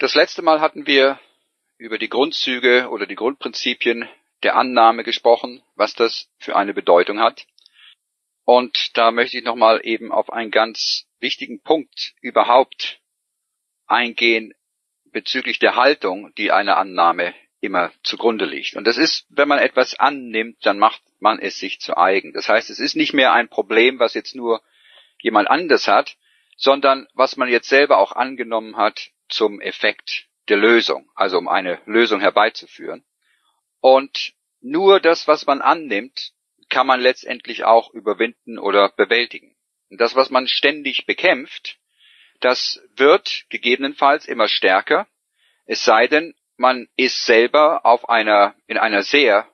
Das letzte Mal hatten wir über die Grundzüge oder die Grundprinzipien der Annahme gesprochen, was das für eine Bedeutung hat. Und da möchte ich nochmal eben auf einen ganz wichtigen Punkt überhaupt eingehen bezüglich der Haltung, die eine Annahme immer zugrunde liegt. Und das ist, wenn man etwas annimmt, dann macht man es sich zu eigen. Das heißt, es ist nicht mehr ein Problem, was jetzt nur jemand anders hat, sondern was man jetzt selber auch angenommen hat zum Effekt der Lösung, also um eine Lösung herbeizuführen. Und nur das, was man annimmt, kann man letztendlich auch überwinden oder bewältigen. Und das, was man ständig bekämpft, das wird gegebenenfalls immer stärker, es sei denn, man ist selber auf einer, in einer sehr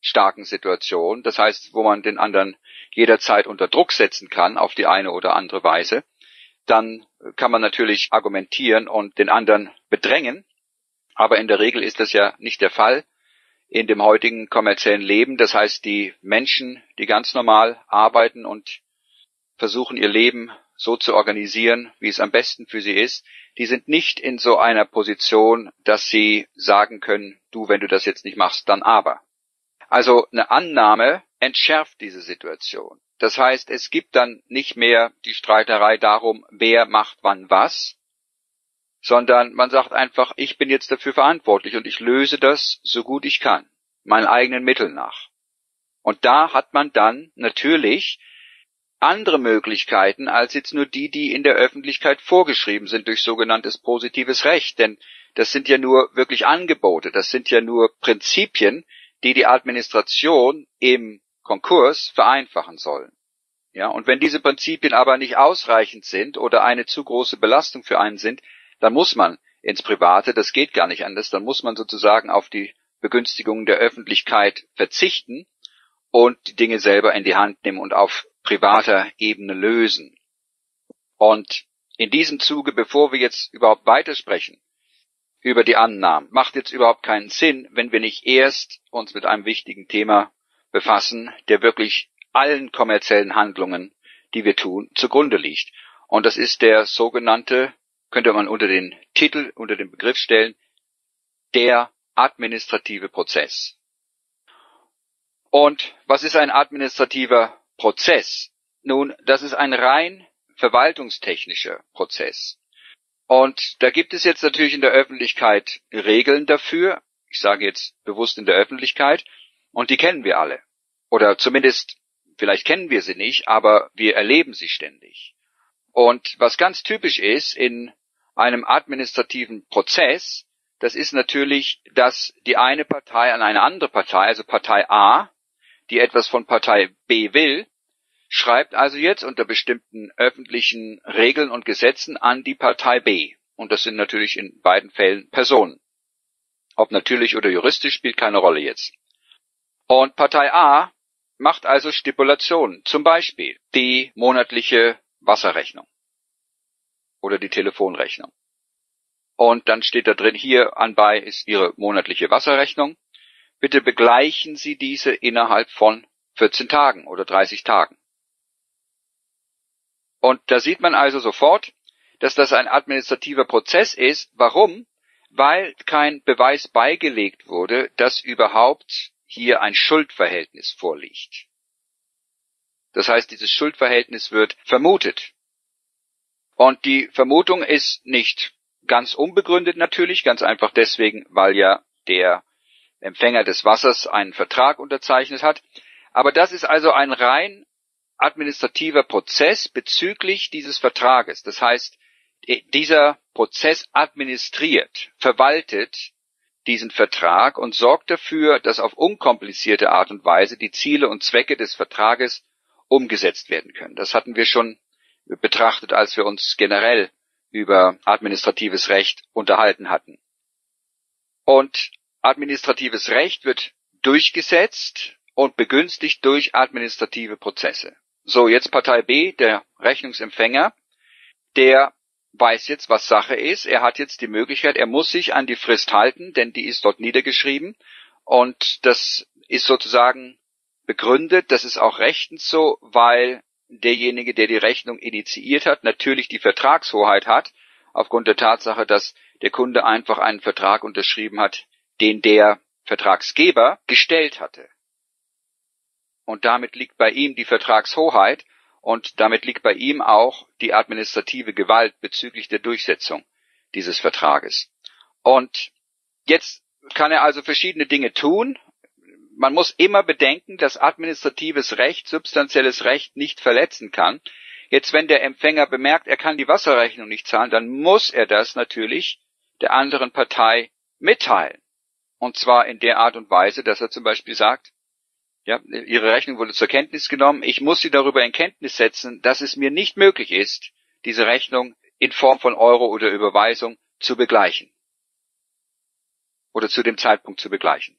starken Situation, das heißt, wo man den anderen jederzeit unter Druck setzen kann auf die eine oder andere Weise, dann kann man natürlich argumentieren und den anderen bedrängen. Aber in der Regel ist das ja nicht der Fall in dem heutigen kommerziellen Leben. Das heißt, die Menschen, die ganz normal arbeiten und versuchen ihr Leben so zu organisieren, wie es am besten für sie ist, die sind nicht in so einer Position, dass sie sagen können, du, wenn du das jetzt nicht machst, dann aber. Also eine Annahme entschärft diese Situation. Das heißt, es gibt dann nicht mehr die Streiterei darum, wer macht wann was, sondern man sagt einfach, ich bin jetzt dafür verantwortlich und ich löse das so gut ich kann, meinen eigenen Mitteln nach. Und da hat man dann natürlich andere Möglichkeiten als jetzt nur die, die in der Öffentlichkeit vorgeschrieben sind durch sogenanntes positives Recht. Denn das sind ja nur wirklich Angebote, das sind ja nur Prinzipien, die die Administration im Konkurs vereinfachen sollen. Ja, und wenn diese Prinzipien aber nicht ausreichend sind oder eine zu große Belastung für einen sind, dann muss man ins Private, das geht gar nicht anders, dann muss man sozusagen auf die Begünstigungen der Öffentlichkeit verzichten und die Dinge selber in die Hand nehmen und auf privater Ebene lösen. Und in diesem Zuge, bevor wir jetzt überhaupt weitersprechen über die Annahmen, macht jetzt überhaupt keinen Sinn, wenn wir nicht erst uns mit einem wichtigen Thema befassen, der wirklich allen kommerziellen Handlungen, die wir tun, zugrunde liegt. Und das ist der sogenannte, könnte man unter den Titel, unter den Begriff stellen, der administrative Prozess. Und was ist ein administrativer Prozess? Nun, das ist ein rein verwaltungstechnischer Prozess. Und da gibt es jetzt natürlich in der Öffentlichkeit Regeln dafür. Ich sage jetzt bewusst in der Öffentlichkeit. Und die kennen wir alle. Oder zumindest, vielleicht kennen wir sie nicht, aber wir erleben sie ständig. Und was ganz typisch ist in einem administrativen Prozess, das ist natürlich, dass die eine Partei an eine andere Partei, also Partei A, die etwas von Partei B will, schreibt also jetzt unter bestimmten öffentlichen Regeln und Gesetzen an die Partei B. Und das sind natürlich in beiden Fällen Personen. Ob natürlich oder juristisch spielt keine Rolle jetzt. Und Partei A macht also Stipulationen, zum Beispiel die monatliche Wasserrechnung oder die Telefonrechnung. Und dann steht da drin, hier anbei ist Ihre monatliche Wasserrechnung. Bitte begleichen Sie diese innerhalb von 14 Tagen oder 30 Tagen. Und da sieht man also sofort, dass das ein administrativer Prozess ist. Warum? Weil kein Beweis beigelegt wurde, dass überhaupt hier ein Schuldverhältnis vorliegt. Das heißt, dieses Schuldverhältnis wird vermutet. Und die Vermutung ist nicht ganz unbegründet natürlich, ganz einfach deswegen, weil ja der Empfänger des Wassers einen Vertrag unterzeichnet hat. Aber das ist also ein rein administrativer Prozess bezüglich dieses Vertrages. Das heißt, dieser Prozess administriert, verwaltet diesen Vertrag und sorgt dafür, dass auf unkomplizierte Art und Weise die Ziele und Zwecke des Vertrages umgesetzt werden können. Das hatten wir schon betrachtet, als wir uns generell über administratives Recht unterhalten hatten. Und administratives Recht wird durchgesetzt und begünstigt durch administrative Prozesse. So, jetzt Partei B, der Rechnungsempfänger, der weiß jetzt, was Sache ist. Er hat jetzt die Möglichkeit, er muss sich an die Frist halten, denn die ist dort niedergeschrieben. Und das ist sozusagen begründet, das ist auch rechtens so, weil derjenige, der die Rechnung initiiert hat, natürlich die Vertragshoheit hat, aufgrund der Tatsache, dass der Kunde einfach einen Vertrag unterschrieben hat, den der Vertragsgeber gestellt hatte. Und damit liegt bei ihm die Vertragshoheit und damit liegt bei ihm auch die administrative Gewalt bezüglich der Durchsetzung dieses Vertrages. Und jetzt kann er also verschiedene Dinge tun. Man muss immer bedenken, dass administratives Recht substanzielles Recht nicht verletzen kann. Jetzt, wenn der Empfänger bemerkt, er kann die Wasserrechnung nicht zahlen, dann muss er das natürlich der anderen Partei mitteilen. Und zwar in der Art und Weise, dass er zum Beispiel sagt, ja, Ihre Rechnung wurde zur Kenntnis genommen, ich muss Sie darüber in Kenntnis setzen, dass es mir nicht möglich ist, diese Rechnung in Form von Euro oder Überweisung zu begleichen. Oder zu dem Zeitpunkt zu begleichen.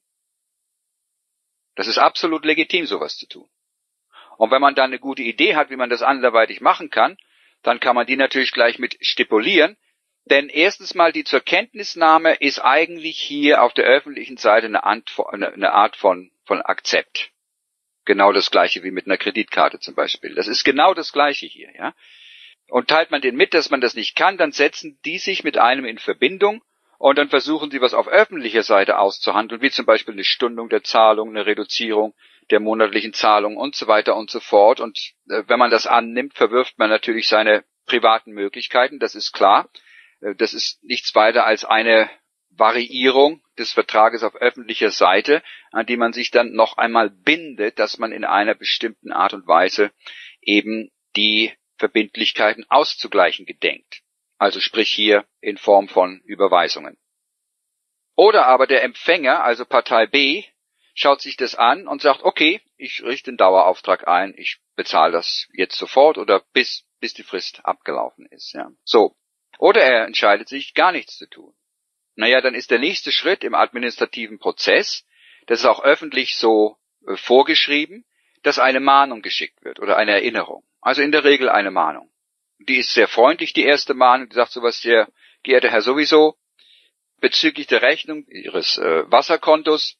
Das ist absolut legitim, sowas zu tun. Und wenn man dann eine gute Idee hat, wie man das anderweitig machen kann, dann kann man die natürlich gleich mit stipulieren. Denn erstens mal die zur Kenntnisnahme ist eigentlich hier auf der öffentlichen Seite eine, eine Art von, von Akzept. Genau das gleiche wie mit einer Kreditkarte zum Beispiel. Das ist genau das gleiche hier, ja. Und teilt man denen mit, dass man das nicht kann, dann setzen die sich mit einem in Verbindung und dann versuchen sie was auf öffentlicher Seite auszuhandeln, wie zum Beispiel eine Stundung der Zahlung, eine Reduzierung der monatlichen Zahlung und so weiter und so fort. Und äh, wenn man das annimmt, verwirft man natürlich seine privaten Möglichkeiten, das ist klar. Äh, das ist nichts weiter als eine Variierung des Vertrages auf öffentlicher Seite, an die man sich dann noch einmal bindet, dass man in einer bestimmten Art und Weise eben die Verbindlichkeiten auszugleichen gedenkt. Also sprich hier in Form von Überweisungen. Oder aber der Empfänger, also Partei B, schaut sich das an und sagt, okay, ich richte den Dauerauftrag ein, ich bezahle das jetzt sofort oder bis, bis die Frist abgelaufen ist. Ja. So. Oder er entscheidet sich, gar nichts zu tun. Naja, dann ist der nächste Schritt im administrativen Prozess, das ist auch öffentlich so äh, vorgeschrieben, dass eine Mahnung geschickt wird oder eine Erinnerung. Also in der Regel eine Mahnung. Die ist sehr freundlich, die erste Mahnung, die sagt sowas, sehr geehrter Herr sowieso, bezüglich der Rechnung Ihres äh, Wasserkontos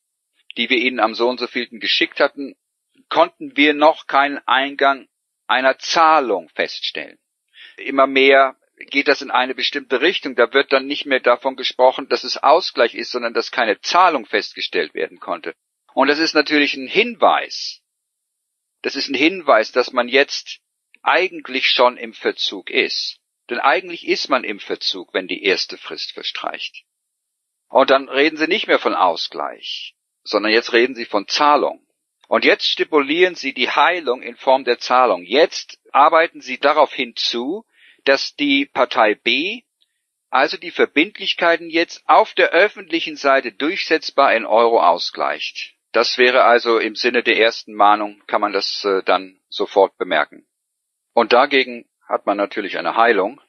die wir ihnen am so und so vielten geschickt hatten, konnten wir noch keinen Eingang einer Zahlung feststellen. Immer mehr geht das in eine bestimmte Richtung. Da wird dann nicht mehr davon gesprochen, dass es Ausgleich ist, sondern dass keine Zahlung festgestellt werden konnte. Und das ist natürlich ein Hinweis. Das ist ein Hinweis, dass man jetzt eigentlich schon im Verzug ist. Denn eigentlich ist man im Verzug, wenn die erste Frist verstreicht. Und dann reden Sie nicht mehr von Ausgleich sondern jetzt reden sie von Zahlung. Und jetzt stipulieren sie die Heilung in Form der Zahlung. Jetzt arbeiten sie darauf hinzu, dass die Partei B also die Verbindlichkeiten jetzt auf der öffentlichen Seite durchsetzbar in Euro ausgleicht. Das wäre also im Sinne der ersten Mahnung, kann man das äh, dann sofort bemerken. Und dagegen hat man natürlich eine Heilung.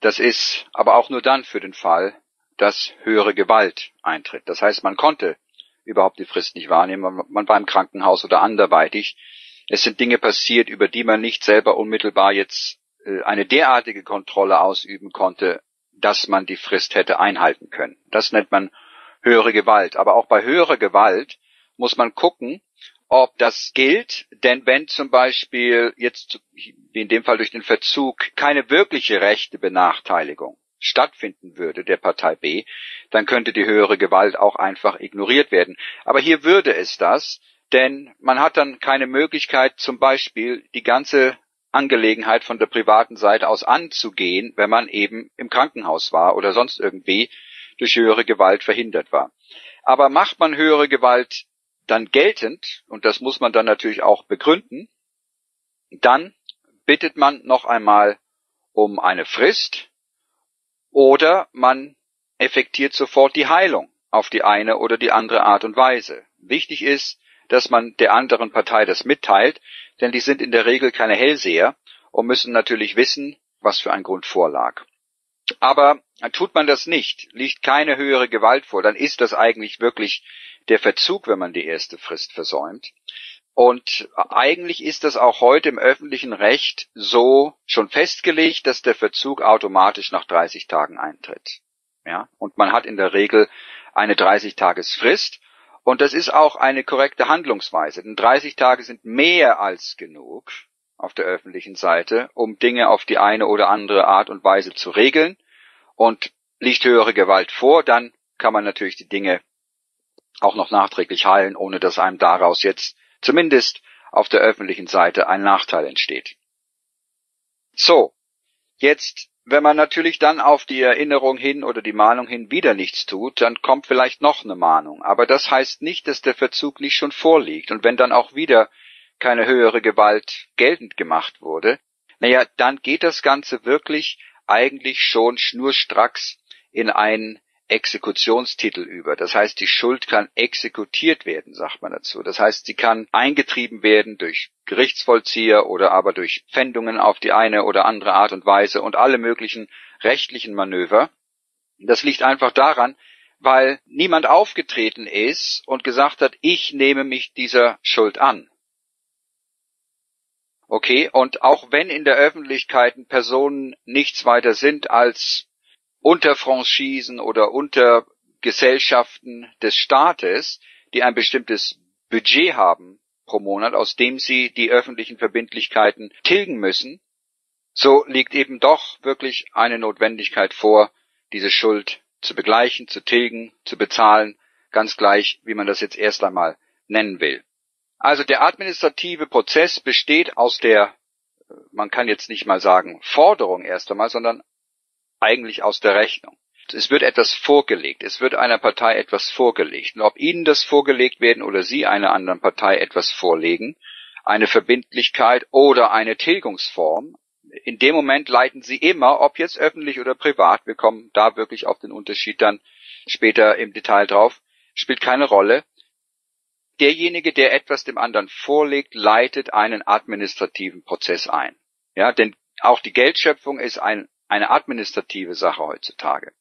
Das ist aber auch nur dann für den Fall, dass höhere Gewalt eintritt. Das heißt, man konnte überhaupt die Frist nicht wahrnehmen. Man war im Krankenhaus oder anderweitig. Es sind Dinge passiert, über die man nicht selber unmittelbar jetzt eine derartige Kontrolle ausüben konnte, dass man die Frist hätte einhalten können. Das nennt man höhere Gewalt. Aber auch bei höherer Gewalt muss man gucken, ob das gilt, denn wenn zum Beispiel jetzt, wie in dem Fall durch den Verzug, keine wirkliche rechte Benachteiligung stattfinden würde, der Partei B, dann könnte die höhere Gewalt auch einfach ignoriert werden. Aber hier würde es das, denn man hat dann keine Möglichkeit, zum Beispiel die ganze Angelegenheit von der privaten Seite aus anzugehen, wenn man eben im Krankenhaus war oder sonst irgendwie durch höhere Gewalt verhindert war. Aber macht man höhere Gewalt dann geltend, und das muss man dann natürlich auch begründen, dann bittet man noch einmal um eine Frist, oder man effektiert sofort die Heilung auf die eine oder die andere Art und Weise. Wichtig ist, dass man der anderen Partei das mitteilt, denn die sind in der Regel keine Hellseher und müssen natürlich wissen, was für ein Grund vorlag. Aber tut man das nicht, liegt keine höhere Gewalt vor, dann ist das eigentlich wirklich der Verzug, wenn man die erste Frist versäumt. Und eigentlich ist das auch heute im öffentlichen Recht so schon festgelegt, dass der Verzug automatisch nach 30 Tagen eintritt. Ja, und man hat in der Regel eine 30 Tagesfrist. Und das ist auch eine korrekte Handlungsweise, denn 30 Tage sind mehr als genug, auf der öffentlichen Seite, um Dinge auf die eine oder andere Art und Weise zu regeln. Und liegt höhere Gewalt vor, dann kann man natürlich die Dinge auch noch nachträglich heilen, ohne dass einem daraus jetzt zumindest auf der öffentlichen Seite ein Nachteil entsteht. So, jetzt, wenn man natürlich dann auf die Erinnerung hin oder die Mahnung hin wieder nichts tut, dann kommt vielleicht noch eine Mahnung. Aber das heißt nicht, dass der Verzug nicht schon vorliegt. Und wenn dann auch wieder keine höhere Gewalt geltend gemacht wurde, naja, dann geht das Ganze wirklich eigentlich schon schnurstracks in ein Exekutionstitel über. Das heißt, die Schuld kann exekutiert werden, sagt man dazu. Das heißt, sie kann eingetrieben werden durch Gerichtsvollzieher oder aber durch Pfändungen auf die eine oder andere Art und Weise und alle möglichen rechtlichen Manöver. Das liegt einfach daran, weil niemand aufgetreten ist und gesagt hat, ich nehme mich dieser Schuld an. Okay, und auch wenn in der Öffentlichkeit Personen nichts weiter sind als Unterfranchisen oder Untergesellschaften des Staates, die ein bestimmtes Budget haben pro Monat, aus dem sie die öffentlichen Verbindlichkeiten tilgen müssen, so liegt eben doch wirklich eine Notwendigkeit vor, diese Schuld zu begleichen, zu tilgen, zu bezahlen, ganz gleich, wie man das jetzt erst einmal nennen will. Also der administrative Prozess besteht aus der, man kann jetzt nicht mal sagen Forderung erst einmal, sondern eigentlich aus der Rechnung. Es wird etwas vorgelegt. Es wird einer Partei etwas vorgelegt. Und ob Ihnen das vorgelegt werden oder Sie einer anderen Partei etwas vorlegen, eine Verbindlichkeit oder eine Tilgungsform, in dem Moment leiten Sie immer, ob jetzt öffentlich oder privat, wir kommen da wirklich auf den Unterschied dann später im Detail drauf, spielt keine Rolle. Derjenige, der etwas dem anderen vorlegt, leitet einen administrativen Prozess ein. Ja, denn auch die Geldschöpfung ist ein eine administrative Sache heutzutage.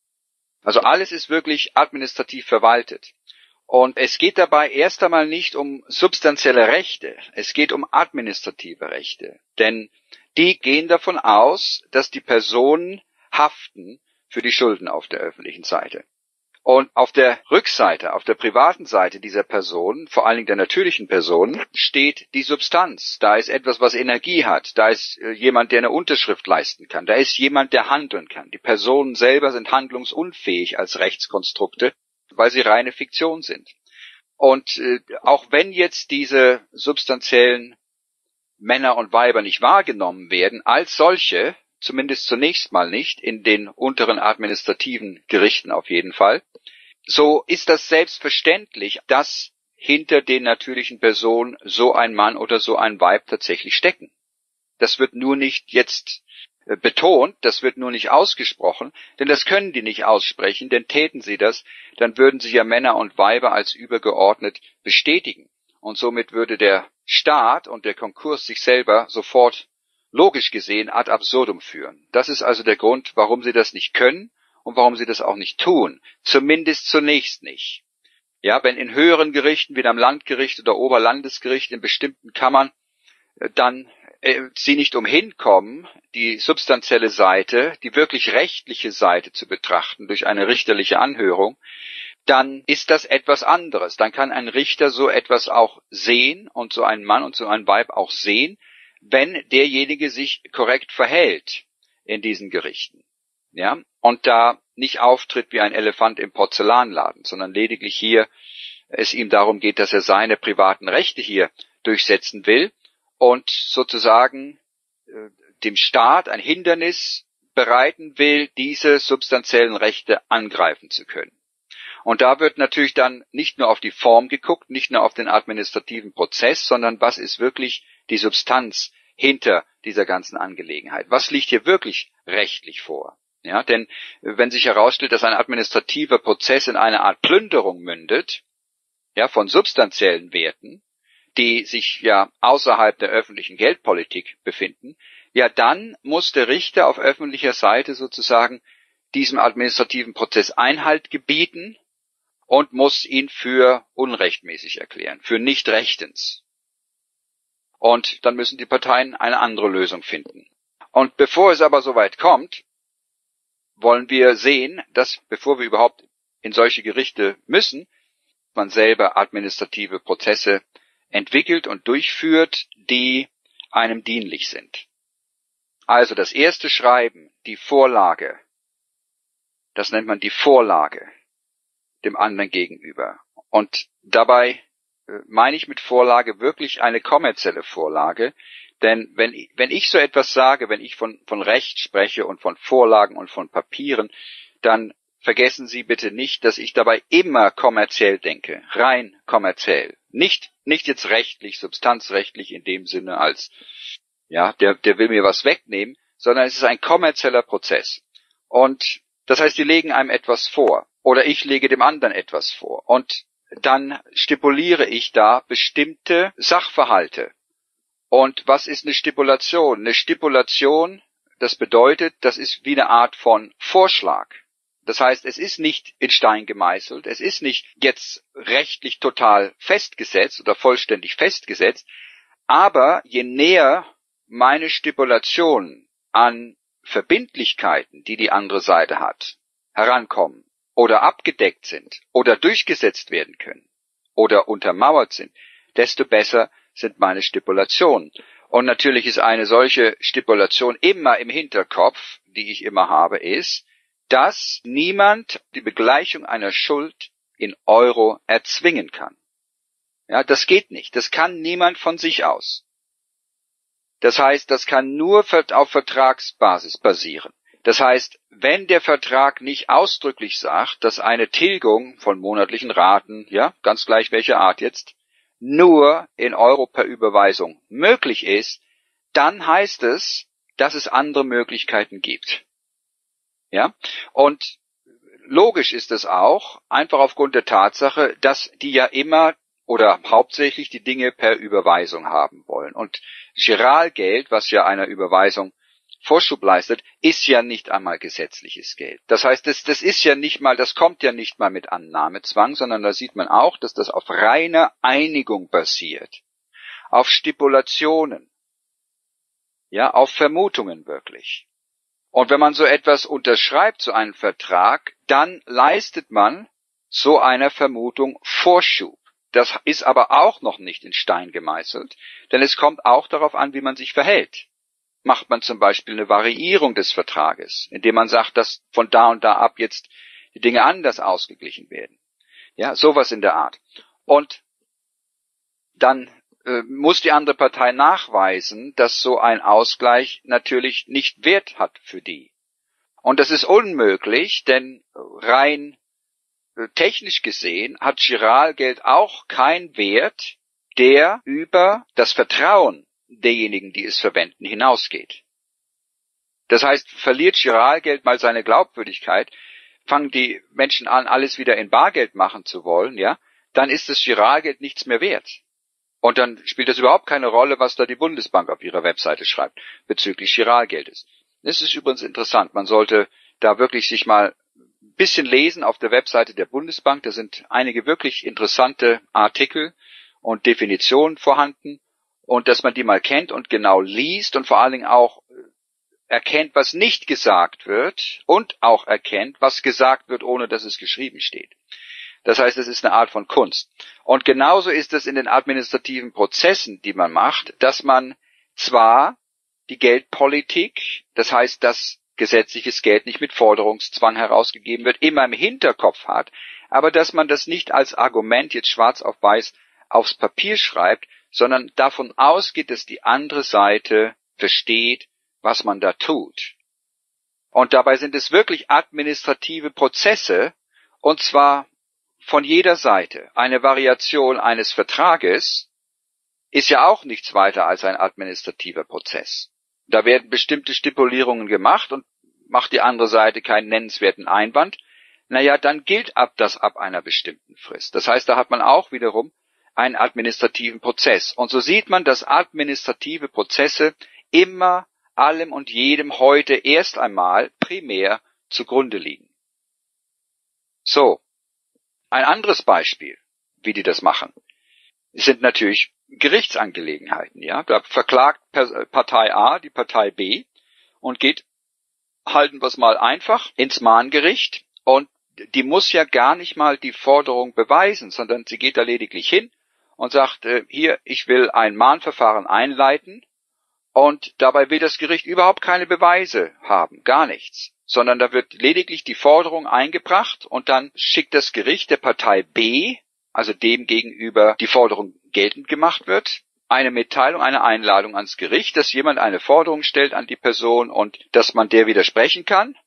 Also alles ist wirklich administrativ verwaltet. Und es geht dabei erst einmal nicht um substanzielle Rechte, es geht um administrative Rechte. Denn die gehen davon aus, dass die Personen haften für die Schulden auf der öffentlichen Seite. Und auf der Rückseite, auf der privaten Seite dieser Person, vor allen Dingen der natürlichen Person, steht die Substanz. Da ist etwas, was Energie hat. Da ist äh, jemand, der eine Unterschrift leisten kann. Da ist jemand, der handeln kann. Die Personen selber sind handlungsunfähig als Rechtskonstrukte, weil sie reine Fiktion sind. Und äh, auch wenn jetzt diese substanziellen Männer und Weiber nicht wahrgenommen werden als solche, zumindest zunächst mal nicht, in den unteren administrativen Gerichten auf jeden Fall, so ist das selbstverständlich, dass hinter den natürlichen Personen so ein Mann oder so ein Weib tatsächlich stecken. Das wird nur nicht jetzt äh, betont, das wird nur nicht ausgesprochen, denn das können die nicht aussprechen, denn täten sie das, dann würden sie ja Männer und Weiber als übergeordnet bestätigen. Und somit würde der Staat und der Konkurs sich selber sofort logisch gesehen ad absurdum führen. Das ist also der Grund, warum sie das nicht können und warum sie das auch nicht tun. Zumindest zunächst nicht. Ja, wenn in höheren Gerichten wie am Landgericht oder Oberlandesgericht in bestimmten Kammern äh, dann äh, sie nicht umhin kommen, die substanzielle Seite, die wirklich rechtliche Seite zu betrachten durch eine richterliche Anhörung, dann ist das etwas anderes. Dann kann ein Richter so etwas auch sehen und so ein Mann und so ein Weib auch sehen, wenn derjenige sich korrekt verhält in diesen Gerichten. Ja, und da nicht auftritt wie ein Elefant im Porzellanladen, sondern lediglich hier es ihm darum geht, dass er seine privaten Rechte hier durchsetzen will und sozusagen äh, dem Staat ein Hindernis bereiten will, diese substanziellen Rechte angreifen zu können. Und da wird natürlich dann nicht nur auf die Form geguckt, nicht nur auf den administrativen Prozess, sondern was ist wirklich die Substanz hinter dieser ganzen Angelegenheit? Was liegt hier wirklich rechtlich vor? Ja, denn wenn sich herausstellt, dass ein administrativer Prozess in eine Art Plünderung mündet, ja, von substanziellen Werten, die sich ja außerhalb der öffentlichen Geldpolitik befinden, ja, dann muss der Richter auf öffentlicher Seite sozusagen diesem administrativen Prozess Einhalt gebieten und muss ihn für unrechtmäßig erklären, für nicht rechtens. Und dann müssen die Parteien eine andere Lösung finden. Und bevor es aber soweit kommt, wollen wir sehen, dass bevor wir überhaupt in solche Gerichte müssen, man selber administrative Prozesse entwickelt und durchführt, die einem dienlich sind. Also das erste Schreiben, die Vorlage, das nennt man die Vorlage dem anderen gegenüber. Und dabei meine ich mit Vorlage wirklich eine kommerzielle Vorlage, denn wenn, wenn ich so etwas sage, wenn ich von, von Recht spreche und von Vorlagen und von Papieren, dann vergessen Sie bitte nicht, dass ich dabei immer kommerziell denke, rein kommerziell. Nicht, nicht jetzt rechtlich, substanzrechtlich in dem Sinne als, ja, der, der will mir was wegnehmen, sondern es ist ein kommerzieller Prozess. Und das heißt, die legen einem etwas vor oder ich lege dem anderen etwas vor und dann stipuliere ich da bestimmte Sachverhalte. Und was ist eine Stipulation? Eine Stipulation, das bedeutet, das ist wie eine Art von Vorschlag. Das heißt, es ist nicht in Stein gemeißelt, es ist nicht jetzt rechtlich total festgesetzt oder vollständig festgesetzt, aber je näher meine Stipulation an Verbindlichkeiten, die die andere Seite hat, herankommen oder abgedeckt sind oder durchgesetzt werden können oder untermauert sind, desto besser sind meine Stipulationen. Und natürlich ist eine solche Stipulation immer im Hinterkopf, die ich immer habe, ist, dass niemand die Begleichung einer Schuld in Euro erzwingen kann. Ja, das geht nicht. Das kann niemand von sich aus. Das heißt, das kann nur auf Vertragsbasis basieren. Das heißt, wenn der Vertrag nicht ausdrücklich sagt, dass eine Tilgung von monatlichen Raten, ja, ganz gleich welche Art jetzt, nur in Euro per Überweisung möglich ist, dann heißt es, dass es andere Möglichkeiten gibt. Ja? Und logisch ist es auch, einfach aufgrund der Tatsache, dass die ja immer oder hauptsächlich die Dinge per Überweisung haben wollen. Und Giralgeld, was ja einer Überweisung Vorschub leistet, ist ja nicht einmal gesetzliches Geld. Das heißt, das, das ist ja nicht mal, das kommt ja nicht mal mit Annahmezwang, sondern da sieht man auch, dass das auf reiner Einigung basiert. Auf Stipulationen. Ja, auf Vermutungen wirklich. Und wenn man so etwas unterschreibt, so einen Vertrag, dann leistet man so einer Vermutung Vorschub. Das ist aber auch noch nicht in Stein gemeißelt, denn es kommt auch darauf an, wie man sich verhält. Macht man zum Beispiel eine Variierung des Vertrages, indem man sagt, dass von da und da ab jetzt die Dinge anders ausgeglichen werden. Ja, sowas in der Art. Und dann äh, muss die andere Partei nachweisen, dass so ein Ausgleich natürlich nicht Wert hat für die. Und das ist unmöglich, denn rein äh, technisch gesehen hat Giralgeld auch keinen Wert, der über das Vertrauen derjenigen, die es verwenden, hinausgeht. Das heißt, verliert Giralgeld mal seine Glaubwürdigkeit, fangen die Menschen an, alles wieder in Bargeld machen zu wollen, ja, dann ist das Giralgeld nichts mehr wert. Und dann spielt es überhaupt keine Rolle, was da die Bundesbank auf ihrer Webseite schreibt bezüglich Giralgeldes. Das ist übrigens interessant. Man sollte da wirklich sich mal ein bisschen lesen auf der Webseite der Bundesbank. Da sind einige wirklich interessante Artikel und Definitionen vorhanden. Und dass man die mal kennt und genau liest und vor allen Dingen auch erkennt, was nicht gesagt wird und auch erkennt, was gesagt wird, ohne dass es geschrieben steht. Das heißt, es ist eine Art von Kunst. Und genauso ist es in den administrativen Prozessen, die man macht, dass man zwar die Geldpolitik, das heißt, dass gesetzliches Geld nicht mit Forderungszwang herausgegeben wird, immer im Hinterkopf hat, aber dass man das nicht als Argument jetzt schwarz auf weiß aufs Papier schreibt, sondern davon ausgeht, dass die andere Seite versteht, was man da tut. Und dabei sind es wirklich administrative Prozesse, und zwar von jeder Seite. Eine Variation eines Vertrages ist ja auch nichts weiter als ein administrativer Prozess. Da werden bestimmte Stipulierungen gemacht und macht die andere Seite keinen nennenswerten Einwand. Naja, dann gilt ab das ab einer bestimmten Frist. Das heißt, da hat man auch wiederum einen administrativen Prozess. Und so sieht man, dass administrative Prozesse immer allem und jedem heute erst einmal primär zugrunde liegen. So, ein anderes Beispiel, wie die das machen, sind natürlich Gerichtsangelegenheiten. Ja, da verklagt Partei A die Partei B und geht, halten wir es mal einfach, ins Mahngericht und die muss ja gar nicht mal die Forderung beweisen, sondern sie geht da lediglich hin und sagt, äh, hier, ich will ein Mahnverfahren einleiten. Und dabei will das Gericht überhaupt keine Beweise haben, gar nichts, sondern da wird lediglich die Forderung eingebracht und dann schickt das Gericht der Partei B, also dem gegenüber die Forderung geltend gemacht wird, eine Mitteilung, eine Einladung ans Gericht, dass jemand eine Forderung stellt an die Person und dass man der widersprechen kann.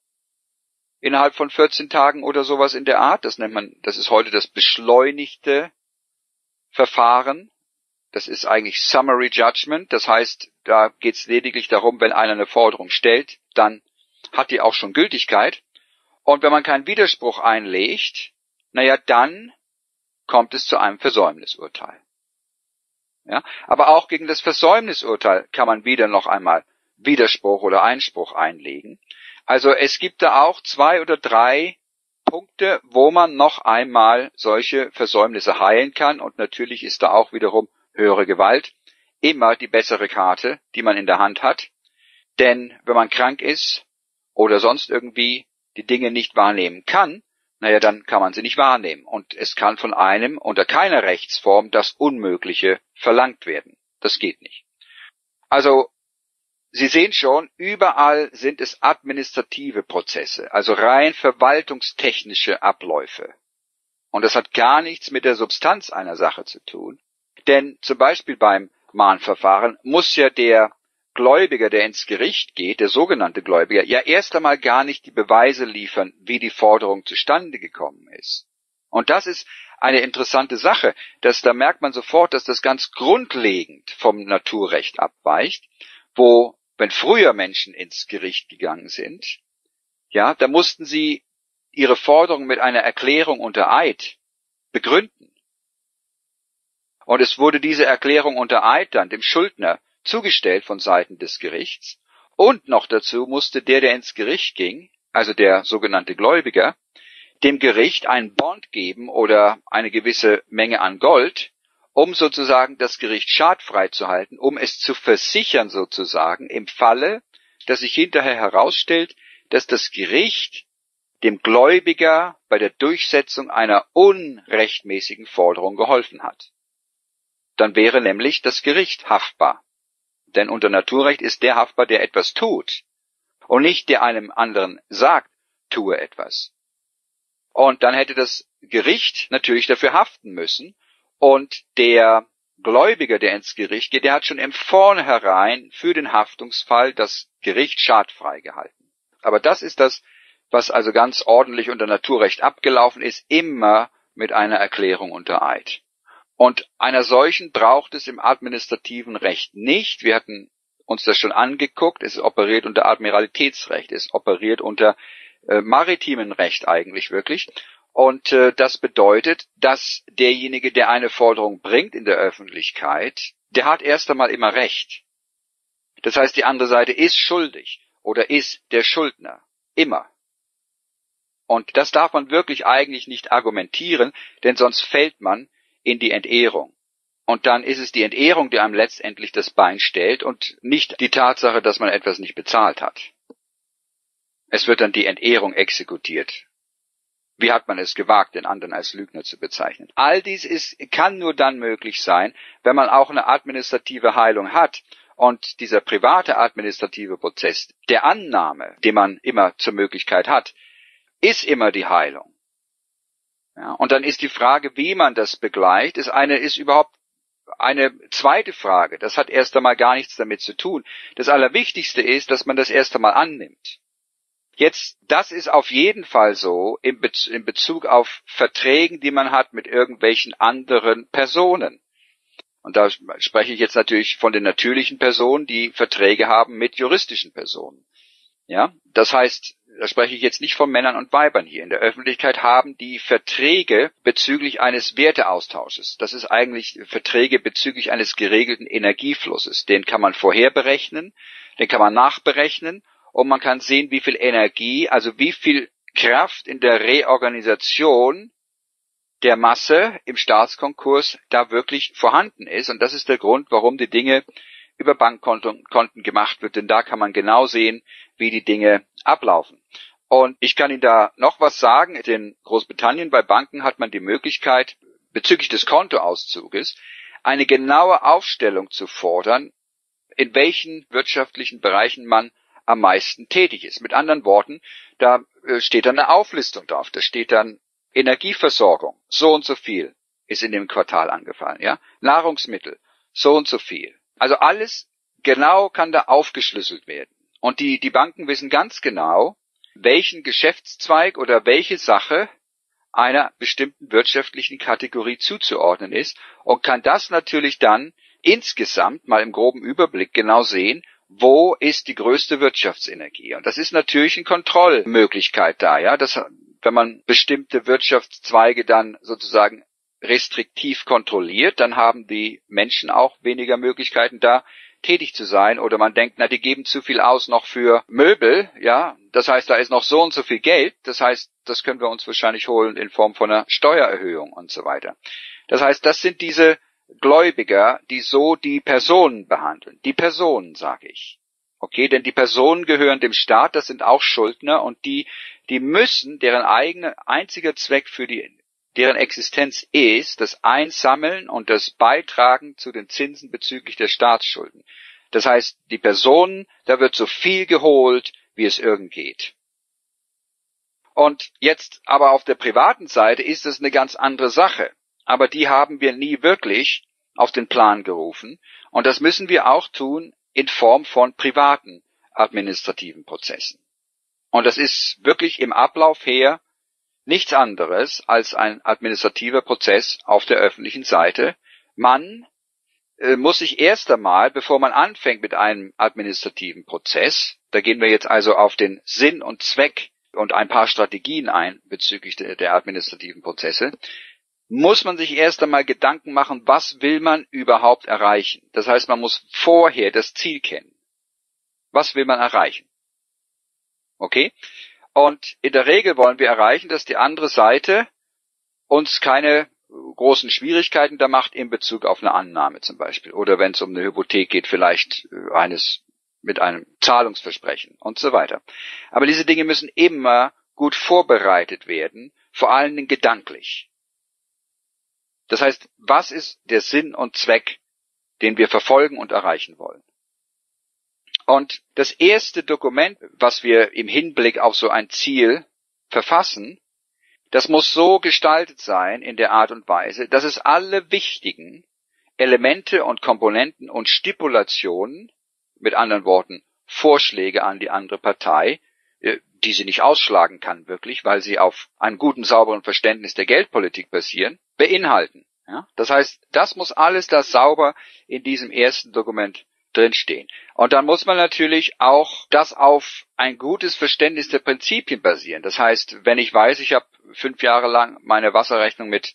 Innerhalb von 14 Tagen oder sowas in der Art. Das nennt man, das ist heute das beschleunigte Verfahren. Das ist eigentlich Summary Judgment. Das heißt, da geht es lediglich darum, wenn einer eine Forderung stellt, dann hat die auch schon Gültigkeit. Und wenn man keinen Widerspruch einlegt, naja, dann kommt es zu einem Versäumnisurteil. Ja, aber auch gegen das Versäumnisurteil kann man wieder noch einmal Widerspruch oder Einspruch einlegen. Also es gibt da auch zwei oder drei Punkte, wo man noch einmal solche Versäumnisse heilen kann. Und natürlich ist da auch wiederum höhere Gewalt immer die bessere Karte, die man in der Hand hat. Denn wenn man krank ist oder sonst irgendwie die Dinge nicht wahrnehmen kann, naja, dann kann man sie nicht wahrnehmen. Und es kann von einem unter keiner Rechtsform das Unmögliche verlangt werden. Das geht nicht. Also Sie sehen schon, überall sind es administrative Prozesse, also rein verwaltungstechnische Abläufe. Und das hat gar nichts mit der Substanz einer Sache zu tun. Denn zum Beispiel beim Mahnverfahren muss ja der Gläubiger, der ins Gericht geht, der sogenannte Gläubiger, ja erst einmal gar nicht die Beweise liefern, wie die Forderung zustande gekommen ist. Und das ist eine interessante Sache, dass da merkt man sofort, dass das ganz grundlegend vom Naturrecht abweicht, wo wenn früher Menschen ins Gericht gegangen sind, ja, da mussten sie ihre Forderung mit einer Erklärung unter Eid begründen. Und es wurde diese Erklärung unter Eid dann dem Schuldner zugestellt von Seiten des Gerichts. Und noch dazu musste der, der ins Gericht ging, also der sogenannte Gläubiger, dem Gericht einen Bond geben oder eine gewisse Menge an Gold, um sozusagen das Gericht schadfrei zu halten, um es zu versichern sozusagen im Falle, dass sich hinterher herausstellt, dass das Gericht dem Gläubiger bei der Durchsetzung einer unrechtmäßigen Forderung geholfen hat. Dann wäre nämlich das Gericht haftbar. Denn unter Naturrecht ist der haftbar, der etwas tut und nicht der einem anderen sagt, tue etwas. Und dann hätte das Gericht natürlich dafür haften müssen und der Gläubiger, der ins Gericht geht, der hat schon im Vornherein für den Haftungsfall das Gericht schadfrei gehalten. Aber das ist das, was also ganz ordentlich unter Naturrecht abgelaufen ist, immer mit einer Erklärung unter Eid. Und einer solchen braucht es im administrativen Recht nicht. Wir hatten uns das schon angeguckt. Es operiert unter Admiralitätsrecht, es operiert unter äh, maritimen Recht eigentlich wirklich. Und äh, das bedeutet, dass derjenige, der eine Forderung bringt in der Öffentlichkeit, der hat erst einmal immer Recht. Das heißt, die andere Seite ist schuldig oder ist der Schuldner. Immer. Und das darf man wirklich eigentlich nicht argumentieren, denn sonst fällt man in die Entehrung. Und dann ist es die Entehrung, die einem letztendlich das Bein stellt und nicht die Tatsache, dass man etwas nicht bezahlt hat. Es wird dann die Entehrung exekutiert. Wie hat man es gewagt, den anderen als Lügner zu bezeichnen? All dies ist, kann nur dann möglich sein, wenn man auch eine administrative Heilung hat. Und dieser private administrative Prozess der Annahme, den man immer zur Möglichkeit hat, ist immer die Heilung. Ja, und dann ist die Frage, wie man das begleicht, ist eine, ist überhaupt eine zweite Frage. Das hat erst einmal gar nichts damit zu tun. Das Allerwichtigste ist, dass man das erst einmal annimmt. Jetzt, das ist auf jeden Fall so in Bezug auf Verträgen, die man hat mit irgendwelchen anderen Personen. Und da spreche ich jetzt natürlich von den natürlichen Personen, die Verträge haben mit juristischen Personen. Ja, das heißt, da spreche ich jetzt nicht von Männern und Weibern hier. In der Öffentlichkeit haben die Verträge bezüglich eines Werteaustausches. Das ist eigentlich Verträge bezüglich eines geregelten Energieflusses. Den kann man vorher berechnen, den kann man nachberechnen und man kann sehen, wie viel Energie, also wie viel Kraft in der Reorganisation der Masse im Staatskonkurs da wirklich vorhanden ist. Und das ist der Grund, warum die Dinge über Bankkonten gemacht wird, denn da kann man genau sehen, wie die Dinge ablaufen. Und ich kann Ihnen da noch was sagen. In Großbritannien bei Banken hat man die Möglichkeit, bezüglich des Kontoauszuges eine genaue Aufstellung zu fordern, in welchen wirtschaftlichen Bereichen man am meisten tätig ist. Mit anderen Worten, da äh, steht dann eine Auflistung drauf. Da steht dann Energieversorgung, so und so viel ist in dem Quartal angefallen, ja. Nahrungsmittel, so und so viel. Also alles genau kann da aufgeschlüsselt werden. Und die, die Banken wissen ganz genau, welchen Geschäftszweig oder welche Sache einer bestimmten wirtschaftlichen Kategorie zuzuordnen ist und kann das natürlich dann insgesamt mal im groben Überblick genau sehen, wo ist die größte Wirtschaftsenergie. Und das ist natürlich eine Kontrollmöglichkeit da, ja, dass, wenn man bestimmte Wirtschaftszweige dann sozusagen restriktiv kontrolliert, dann haben die Menschen auch weniger Möglichkeiten da, tätig zu sein oder man denkt, na, die geben zu viel aus noch für Möbel, ja, das heißt, da ist noch so und so viel Geld, das heißt, das können wir uns wahrscheinlich holen in Form von einer Steuererhöhung und so weiter. Das heißt, das sind diese Gläubiger, die so die Personen behandeln. Die Personen, sage ich. Okay, denn die Personen gehören dem Staat, das sind auch Schuldner und die, die müssen, deren eigener einziger Zweck für die, deren Existenz ist, das Einsammeln und das Beitragen zu den Zinsen bezüglich der Staatsschulden. Das heißt, die Personen, da wird so viel geholt, wie es irgend geht. Und jetzt aber auf der privaten Seite ist es eine ganz andere Sache aber die haben wir nie wirklich auf den Plan gerufen. Und das müssen wir auch tun in Form von privaten administrativen Prozessen. Und das ist wirklich im Ablauf her nichts anderes als ein administrativer Prozess auf der öffentlichen Seite. Man äh, muss sich erst einmal, bevor man anfängt mit einem administrativen Prozess, da gehen wir jetzt also auf den Sinn und Zweck und ein paar Strategien ein bezüglich der, der administrativen Prozesse, muss man sich erst einmal Gedanken machen, was will man überhaupt erreichen. Das heißt, man muss vorher das Ziel kennen. Was will man erreichen? Okay? Und in der Regel wollen wir erreichen, dass die andere Seite uns keine großen Schwierigkeiten da macht in Bezug auf eine Annahme zum Beispiel. Oder wenn es um eine Hypothek geht, vielleicht äh, eines mit einem Zahlungsversprechen und so weiter. Aber diese Dinge müssen immer gut vorbereitet werden, vor allen Dingen gedanklich. Das heißt, was ist der Sinn und Zweck, den wir verfolgen und erreichen wollen? Und das erste Dokument, was wir im Hinblick auf so ein Ziel verfassen, das muss so gestaltet sein in der Art und Weise, dass es alle wichtigen Elemente und Komponenten und Stipulationen, mit anderen Worten Vorschläge an die andere Partei, die sie nicht ausschlagen kann wirklich, weil sie auf einem guten, sauberen Verständnis der Geldpolitik basieren, beinhalten. Ja? Das heißt, das muss alles da sauber in diesem ersten Dokument drinstehen. Und dann muss man natürlich auch das auf ein gutes Verständnis der Prinzipien basieren. Das heißt, wenn ich weiß, ich habe fünf Jahre lang meine Wasserrechnung mit,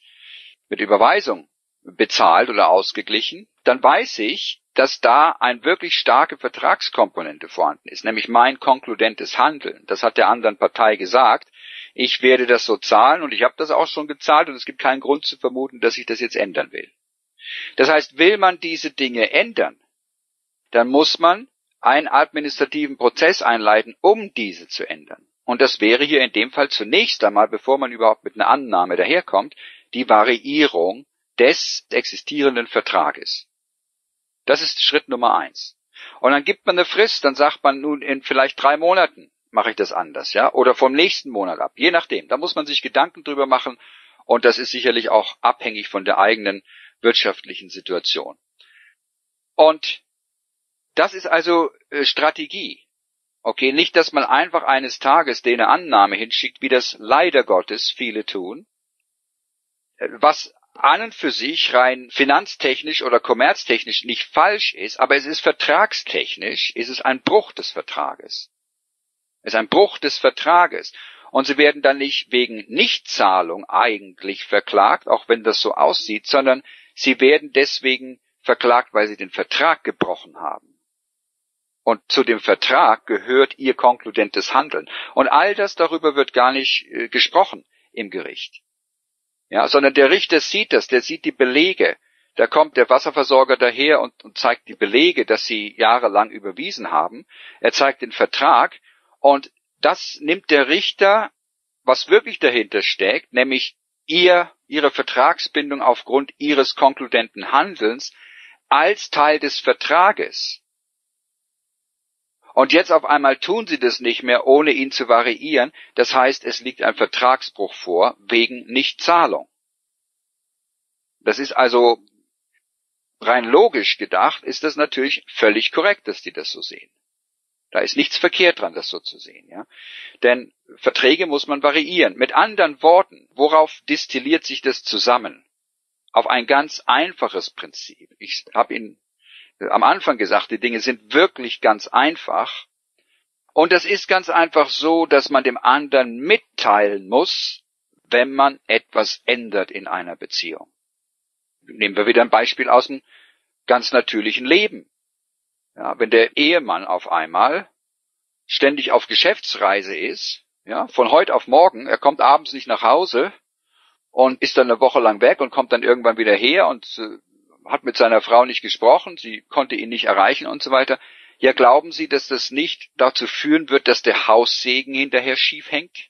mit Überweisung bezahlt oder ausgeglichen, dann weiß ich, dass da ein wirklich starke Vertragskomponente vorhanden ist, nämlich mein konkludentes Handeln. Das hat der anderen Partei gesagt. Ich werde das so zahlen und ich habe das auch schon gezahlt und es gibt keinen Grund zu vermuten, dass ich das jetzt ändern will. Das heißt, will man diese Dinge ändern, dann muss man einen administrativen Prozess einleiten, um diese zu ändern. Und das wäre hier in dem Fall zunächst einmal, bevor man überhaupt mit einer Annahme daherkommt, die Variierung des existierenden Vertrages. Das ist Schritt Nummer eins. Und dann gibt man eine Frist, dann sagt man nun in vielleicht drei Monaten mache ich das anders, ja, oder vom nächsten Monat ab, je nachdem. Da muss man sich Gedanken drüber machen und das ist sicherlich auch abhängig von der eigenen wirtschaftlichen Situation. Und das ist also äh, Strategie. Okay, nicht, dass man einfach eines Tages eine Annahme hinschickt, wie das leider Gottes viele tun, äh, was an und für sich rein finanztechnisch oder kommerztechnisch nicht falsch ist, aber es ist vertragstechnisch, ist es ein Bruch des Vertrages. Es ist ein Bruch des Vertrages. Und sie werden dann nicht wegen Nichtzahlung eigentlich verklagt, auch wenn das so aussieht, sondern sie werden deswegen verklagt, weil sie den Vertrag gebrochen haben. Und zu dem Vertrag gehört ihr konkludentes Handeln. Und all das darüber wird gar nicht äh, gesprochen im Gericht ja, sondern der Richter sieht das, der sieht die Belege. Da kommt der Wasserversorger daher und, und zeigt die Belege, dass sie jahrelang überwiesen haben. Er zeigt den Vertrag und das nimmt der Richter, was wirklich dahinter steckt, nämlich ihr, ihre Vertragsbindung aufgrund ihres konkludenten Handelns als Teil des Vertrages Und jetzt auf einmal tun sie das nicht mehr, ohne ihn zu variieren. Das heißt, es liegt ein Vertragsbruch vor wegen Nichtzahlung. Das ist also rein logisch gedacht, ist das natürlich völlig korrekt, dass die das so sehen. Da ist nichts verkehrt dran, das so zu sehen, ja. Denn Verträge muss man variieren. Mit anderen Worten, worauf distilliert sich das zusammen? Auf ein ganz einfaches Prinzip. Ich habe Ihnen am Anfang gesagt, die Dinge sind wirklich ganz einfach. Und es ist ganz einfach so, dass man dem anderen mitteilen muss, wenn man etwas ändert in einer Beziehung. Nehmen wir wieder ein Beispiel aus dem ganz natürlichen Leben. Ja, wenn der Ehemann auf einmal ständig auf Geschäftsreise ist, ja, von heute auf morgen, er kommt abends nicht nach Hause und ist dann eine Woche lang weg und kommt dann irgendwann wieder her und äh, hat mit seiner Frau nicht gesprochen, sie konnte ihn nicht erreichen und so weiter. Ja, glauben Sie, dass das nicht dazu führen wird, dass der Haussegen hinterher schief hängt?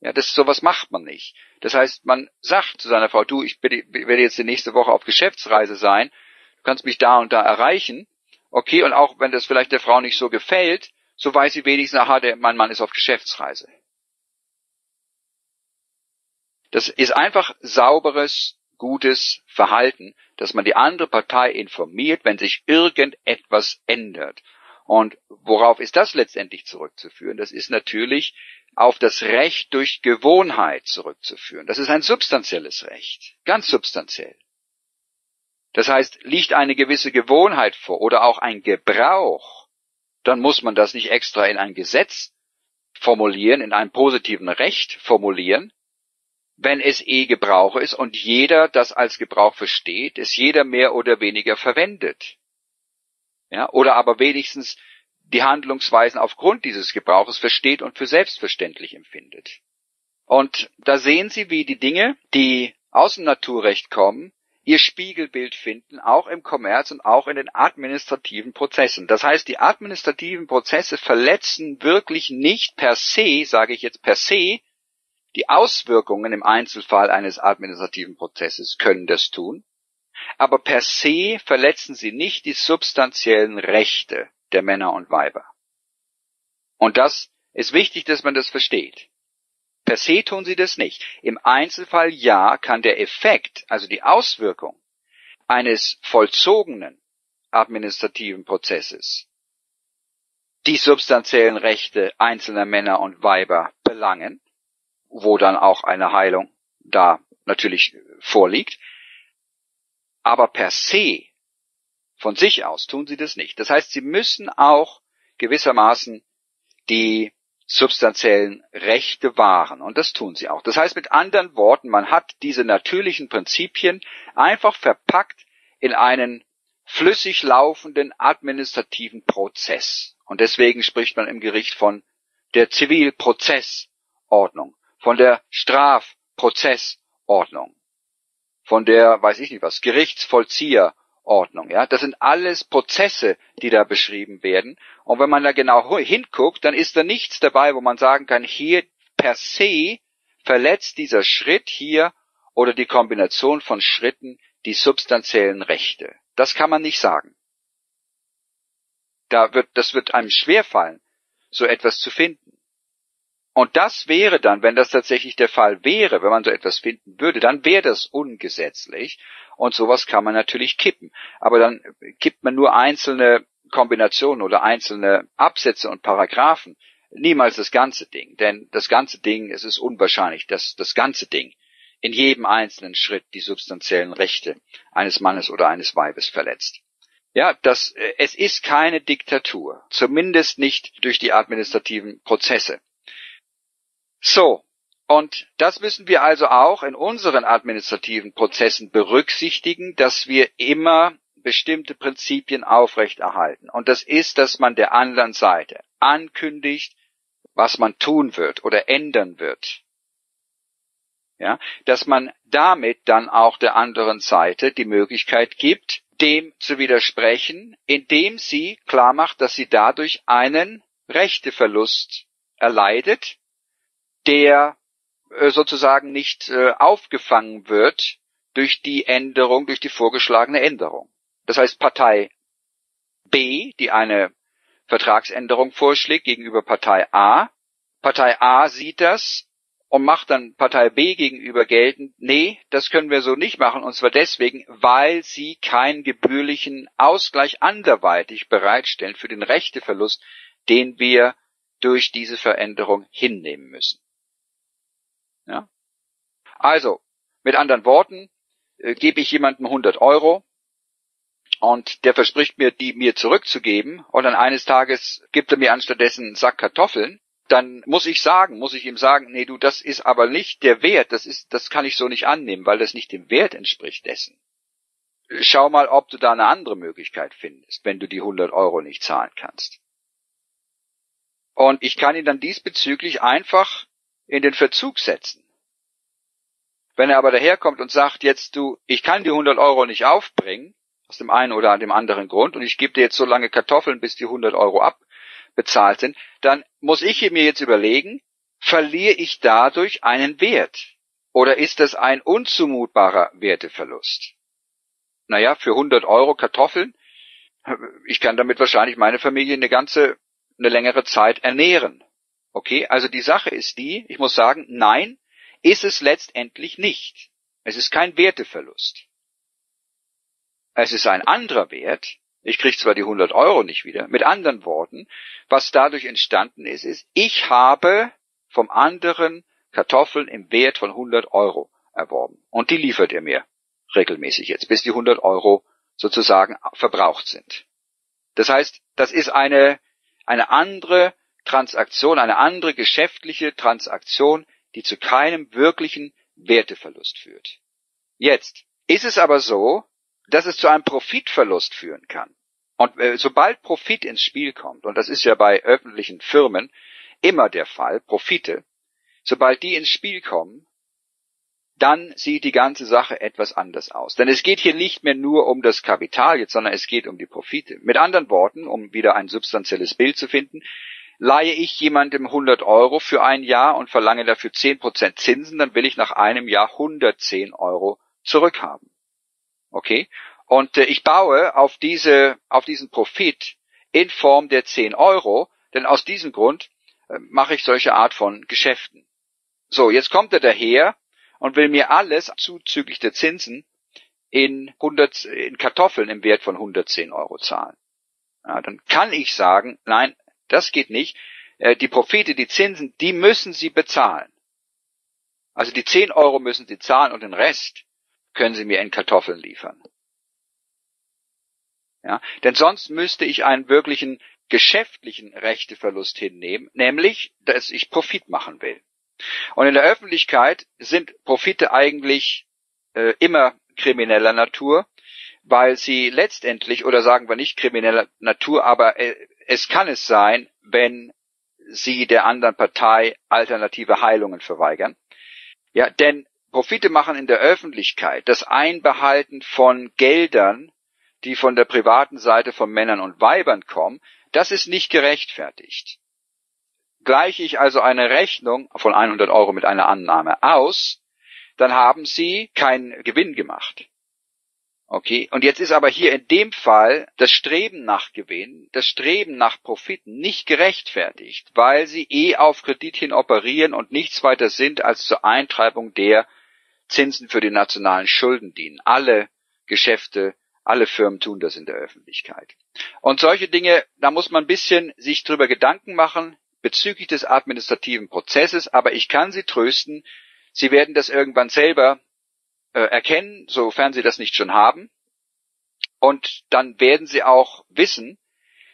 Ja, das sowas macht man nicht. Das heißt, man sagt zu seiner Frau, du, ich werde jetzt die nächste Woche auf Geschäftsreise sein, kannst mich da und da erreichen. Okay, und auch wenn das vielleicht der Frau nicht so gefällt, so weiß sie wenigstens, aha, der, mein Mann ist auf Geschäftsreise. Das ist einfach sauberes, gutes Verhalten, dass man die andere Partei informiert, wenn sich irgendetwas ändert. Und worauf ist das letztendlich zurückzuführen? Das ist natürlich auf das Recht durch Gewohnheit zurückzuführen. Das ist ein substanzielles Recht, ganz substanziell. Das heißt, liegt eine gewisse Gewohnheit vor oder auch ein Gebrauch, dann muss man das nicht extra in ein Gesetz formulieren, in einem positiven Recht formulieren, wenn es eh Gebrauch ist und jeder das als Gebrauch versteht, es jeder mehr oder weniger verwendet. Ja, oder aber wenigstens die Handlungsweisen aufgrund dieses Gebrauches versteht und für selbstverständlich empfindet. Und da sehen Sie, wie die Dinge, die aus dem Naturrecht kommen, ihr Spiegelbild finden, auch im Kommerz und auch in den administrativen Prozessen. Das heißt, die administrativen Prozesse verletzen wirklich nicht per se, sage ich jetzt per se, die Auswirkungen im Einzelfall eines administrativen Prozesses können das tun, aber per se verletzen sie nicht die substanziellen Rechte der Männer und Weiber. Und das ist wichtig, dass man das versteht. Per se tun sie das nicht. Im Einzelfall ja kann der Effekt, also die Auswirkung eines vollzogenen administrativen Prozesses die substanziellen Rechte einzelner Männer und Weiber belangen, wo dann auch eine Heilung da natürlich vorliegt. Aber per se, von sich aus, tun sie das nicht. Das heißt, sie müssen auch gewissermaßen die substanziellen Rechte wahren. Und das tun sie auch. Das heißt mit anderen Worten, man hat diese natürlichen Prinzipien einfach verpackt in einen flüssig laufenden administrativen Prozess. Und deswegen spricht man im Gericht von der Zivilprozessordnung, von der Strafprozessordnung, von der, weiß ich nicht was, Gerichtsvollzieher Ordnung. Ja, das sind alles Prozesse, die da beschrieben werden. Und wenn man da genau hinguckt, dann ist da nichts dabei, wo man sagen kann, hier per se verletzt dieser Schritt hier oder die Kombination von Schritten die substanziellen Rechte. Das kann man nicht sagen. Da wird, das wird einem schwerfallen, so etwas zu finden. Und das wäre dann, wenn das tatsächlich der Fall wäre, wenn man so etwas finden würde, dann wäre das ungesetzlich und sowas kann man natürlich kippen. Aber dann kippt man nur einzelne Kombinationen oder einzelne Absätze und Paragraphen, niemals das ganze Ding. Denn das ganze Ding, es ist unwahrscheinlich, dass das ganze Ding in jedem einzelnen Schritt die substanziellen Rechte eines Mannes oder eines Weibes verletzt. Ja, das, es ist keine Diktatur, zumindest nicht durch die administrativen Prozesse. So, und das müssen wir also auch in unseren administrativen Prozessen berücksichtigen, dass wir immer bestimmte Prinzipien aufrechterhalten. Und das ist, dass man der anderen Seite ankündigt, was man tun wird oder ändern wird. Ja, dass man damit dann auch der anderen Seite die Möglichkeit gibt, dem zu widersprechen, indem sie klar macht, dass sie dadurch einen Rechteverlust erleidet, der äh, sozusagen nicht äh, aufgefangen wird durch die Änderung, durch die vorgeschlagene Änderung. Das heißt, Partei B, die eine Vertragsänderung vorschlägt gegenüber Partei A. Partei A sieht das und macht dann Partei B gegenüber geltend, nee, das können wir so nicht machen, und zwar deswegen, weil sie keinen gebührlichen Ausgleich anderweitig bereitstellen für den Rechteverlust, den wir durch diese Veränderung hinnehmen müssen. Ja? Also, mit anderen Worten, äh, gebe ich jemandem 100 Euro und der verspricht mir, die mir zurückzugeben und dann eines Tages gibt er mir anstattdessen einen Sack Kartoffeln, dann muss ich sagen, muss ich ihm sagen, nee, du, das ist aber nicht der Wert, das ist, das kann ich so nicht annehmen, weil das nicht dem Wert entspricht dessen. Schau mal, ob du da eine andere Möglichkeit findest, wenn du die 100 Euro nicht zahlen kannst. Und ich kann ihn dann diesbezüglich einfach in den Verzug setzen. Wenn er aber daherkommt und sagt, jetzt du, ich kann die 100 Euro nicht aufbringen, aus dem einen oder dem anderen Grund, und ich gebe dir jetzt so lange Kartoffeln, bis die 100 Euro abbezahlt sind, dann muss ich mir jetzt überlegen, verliere ich dadurch einen Wert? Oder ist das ein unzumutbarer Werteverlust? Naja, für 100 Euro Kartoffeln, ich kann damit wahrscheinlich meine Familie eine ganze, eine längere Zeit ernähren. Okay, also die Sache ist die, ich muss sagen, nein, ist es letztendlich nicht. Es ist kein Werteverlust. Es ist ein anderer Wert. Ich kriege zwar die 100 Euro nicht wieder. Mit anderen Worten, was dadurch entstanden ist, ist, ich habe vom anderen Kartoffeln im Wert von 100 Euro erworben. Und die liefert er mir regelmäßig jetzt, bis die 100 Euro sozusagen verbraucht sind. Das heißt, das ist eine, eine andere Transaktion, eine andere geschäftliche Transaktion, die zu keinem wirklichen Werteverlust führt. Jetzt ist es aber so, dass es zu einem Profitverlust führen kann. Und äh, sobald Profit ins Spiel kommt, und das ist ja bei öffentlichen Firmen immer der Fall, Profite, sobald die ins Spiel kommen, dann sieht die ganze Sache etwas anders aus. Denn es geht hier nicht mehr nur um das Kapital jetzt, sondern es geht um die Profite. Mit anderen Worten, um wieder ein substanzielles Bild zu finden, leihe ich jemandem 100 Euro für ein Jahr und verlange dafür 10% Zinsen, dann will ich nach einem Jahr 110 Euro zurückhaben. Okay? Und äh, ich baue auf diese, auf diesen Profit in Form der 10 Euro, denn aus diesem Grund äh, mache ich solche Art von Geschäften. So, jetzt kommt er daher und will mir alles zuzüglich der Zinsen in 100, in Kartoffeln im Wert von 110 Euro zahlen. Ja, dann kann ich sagen, nein, das geht nicht. Äh, die Profite, die Zinsen, die müssen Sie bezahlen. Also die 10 Euro müssen Sie zahlen und den Rest können Sie mir in Kartoffeln liefern. Ja, denn sonst müsste ich einen wirklichen geschäftlichen Rechteverlust hinnehmen, nämlich, dass ich Profit machen will. Und in der Öffentlichkeit sind Profite eigentlich äh, immer krimineller Natur, weil sie letztendlich, oder sagen wir nicht krimineller Natur, aber äh, es kann es sein, wenn sie der anderen Partei alternative Heilungen verweigern. Ja, denn Profite machen in der Öffentlichkeit, das Einbehalten von Geldern, die von der privaten Seite von Männern und Weibern kommen, das ist nicht gerechtfertigt. Gleiche ich also eine Rechnung von 100 Euro mit einer Annahme aus, dann haben Sie keinen Gewinn gemacht. Okay, und jetzt ist aber hier in dem Fall das Streben nach Gewinn, das Streben nach Profiten nicht gerechtfertigt, weil sie eh auf Kredit hin operieren und nichts weiter sind als zur Eintreibung der Zinsen für die nationalen Schulden dienen. Alle Geschäfte, alle Firmen tun das in der Öffentlichkeit. Und solche Dinge, da muss man ein bisschen sich drüber Gedanken machen bezüglich des administrativen Prozesses, aber ich kann Sie trösten, Sie werden das irgendwann selber äh, erkennen, sofern sie das nicht schon haben. Und dann werden sie auch wissen,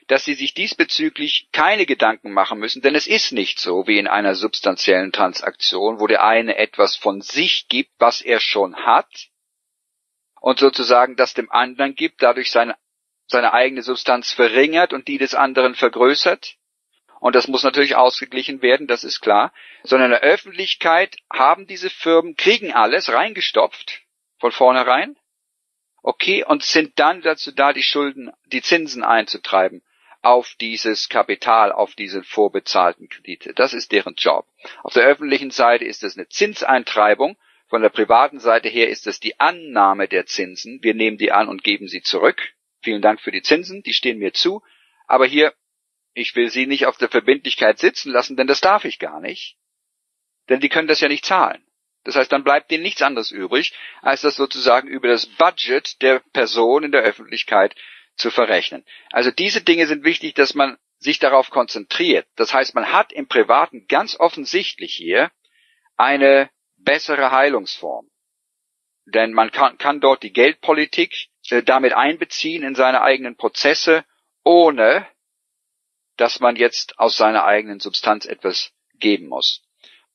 dass sie sich diesbezüglich keine Gedanken machen müssen, denn es ist nicht so wie in einer substanziellen Transaktion, wo der eine etwas von sich gibt, was er schon hat, und sozusagen das dem anderen gibt, dadurch seine, seine eigene Substanz verringert und die des anderen vergrößert, und das muss natürlich ausgeglichen werden, das ist klar. Sondern in der Öffentlichkeit haben diese Firmen, kriegen alles reingestopft von vornherein. Okay, und sind dann dazu da, die Schulden, die Zinsen einzutreiben auf dieses Kapital, auf diese vorbezahlten Kredite. Das ist deren Job. Auf der öffentlichen Seite ist es eine Zinseintreibung. Von der privaten Seite her ist es die Annahme der Zinsen. Wir nehmen die an und geben sie zurück. Vielen Dank für die Zinsen, die stehen mir zu. Aber hier ich will sie nicht auf der Verbindlichkeit sitzen lassen, denn das darf ich gar nicht. Denn die können das ja nicht zahlen. Das heißt, dann bleibt ihnen nichts anderes übrig, als das sozusagen über das Budget der Person in der Öffentlichkeit zu verrechnen. Also diese Dinge sind wichtig, dass man sich darauf konzentriert. Das heißt, man hat im Privaten ganz offensichtlich hier eine bessere Heilungsform. Denn man kann, kann dort die Geldpolitik äh, damit einbeziehen in seine eigenen Prozesse, ohne dass man jetzt aus seiner eigenen Substanz etwas geben muss.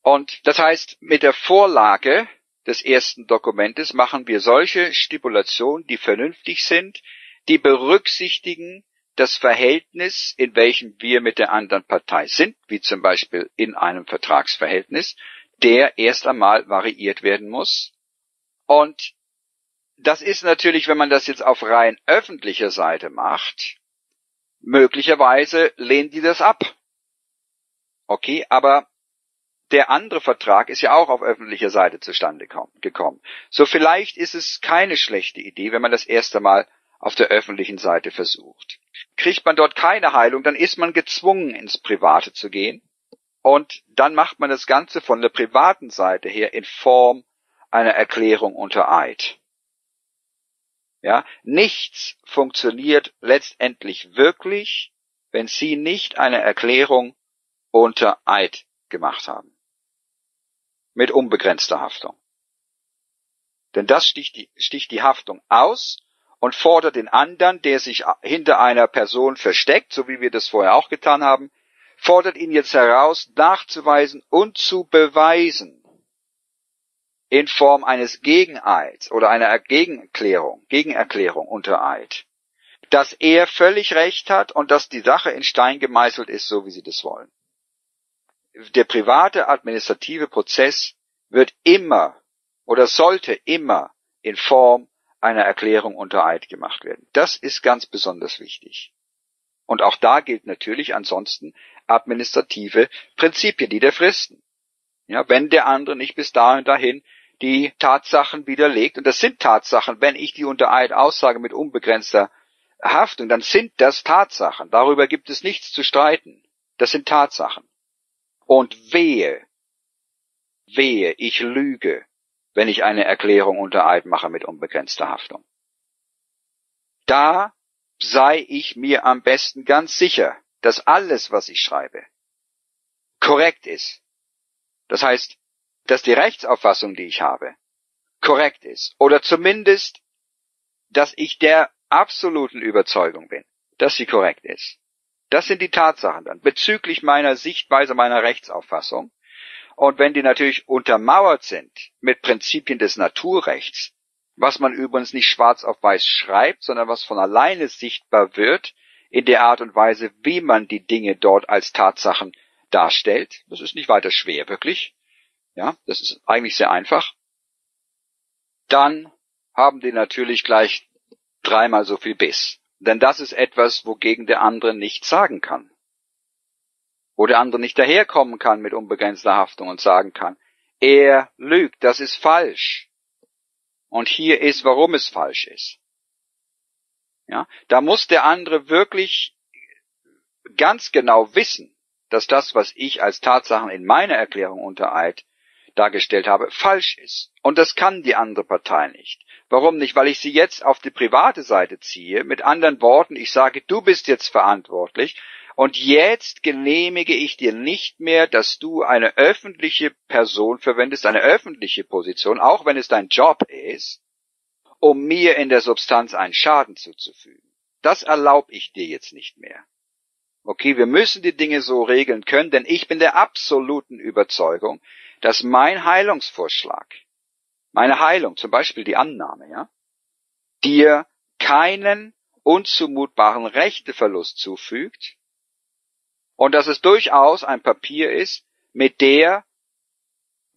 Und das heißt, mit der Vorlage des ersten Dokumentes machen wir solche Stipulationen, die vernünftig sind, die berücksichtigen das Verhältnis, in welchem wir mit der anderen Partei sind, wie zum Beispiel in einem Vertragsverhältnis, der erst einmal variiert werden muss. Und das ist natürlich, wenn man das jetzt auf rein öffentlicher Seite macht, möglicherweise lehnen die das ab. Okay, aber der andere Vertrag ist ja auch auf öffentlicher Seite zustande gekommen. So vielleicht ist es keine schlechte Idee, wenn man das erste Mal auf der öffentlichen Seite versucht. Kriegt man dort keine Heilung, dann ist man gezwungen, ins Private zu gehen. Und dann macht man das Ganze von der privaten Seite her in Form einer Erklärung unter Eid. Ja, nichts funktioniert letztendlich wirklich, wenn Sie nicht eine Erklärung unter Eid gemacht haben. Mit unbegrenzter Haftung. Denn das sticht die, sticht die Haftung aus und fordert den anderen, der sich hinter einer Person versteckt, so wie wir das vorher auch getan haben, fordert ihn jetzt heraus, nachzuweisen und zu beweisen, in Form eines Gegeneids oder einer Gegenerklärung, Gegenerklärung unter Eid, dass er völlig recht hat und dass die Sache in Stein gemeißelt ist, so wie sie das wollen. Der private administrative Prozess wird immer oder sollte immer in Form einer Erklärung unter Eid gemacht werden. Das ist ganz besonders wichtig. Und auch da gilt natürlich ansonsten administrative Prinzipien, die der Fristen. Ja, wenn der andere nicht bis dahin dahin die Tatsachen widerlegt, und das sind Tatsachen, wenn ich die unter Eid aussage mit unbegrenzter Haftung, dann sind das Tatsachen. Darüber gibt es nichts zu streiten. Das sind Tatsachen. Und wehe, wehe, ich lüge, wenn ich eine Erklärung unter Eid mache mit unbegrenzter Haftung. Da sei ich mir am besten ganz sicher, dass alles, was ich schreibe, korrekt ist. Das heißt, dass die Rechtsauffassung, die ich habe, korrekt ist. Oder zumindest, dass ich der absoluten Überzeugung bin, dass sie korrekt ist. Das sind die Tatsachen dann bezüglich meiner Sichtweise, meiner Rechtsauffassung. Und wenn die natürlich untermauert sind mit Prinzipien des Naturrechts, was man übrigens nicht schwarz auf weiß schreibt, sondern was von alleine sichtbar wird, in der Art und Weise, wie man die Dinge dort als Tatsachen darstellt. Das ist nicht weiter schwer, wirklich. Ja, das ist eigentlich sehr einfach. Dann haben die natürlich gleich dreimal so viel Biss. Denn das ist etwas, wogegen der andere nichts sagen kann wo der andere nicht daherkommen kann mit unbegrenzter Haftung und sagen kann, er lügt, das ist falsch. Und hier ist, warum es falsch ist. Ja, da muss der andere wirklich ganz genau wissen, dass das, was ich als Tatsachen in meiner Erklärung unter Eid dargestellt habe, falsch ist. Und das kann die andere Partei nicht. Warum nicht? Weil ich sie jetzt auf die private Seite ziehe. Mit anderen Worten, ich sage, du bist jetzt verantwortlich und jetzt genehmige ich dir nicht mehr, dass du eine öffentliche Person verwendest, eine öffentliche Position, auch wenn es dein Job ist, um mir in der Substanz einen Schaden zuzufügen. Das erlaube ich dir jetzt nicht mehr. Okay, wir müssen die Dinge so regeln können, denn ich bin der absoluten Überzeugung, dass mein Heilungsvorschlag, meine Heilung, zum Beispiel die Annahme, ja, dir keinen unzumutbaren Rechteverlust zufügt, und dass es durchaus ein Papier ist, mit der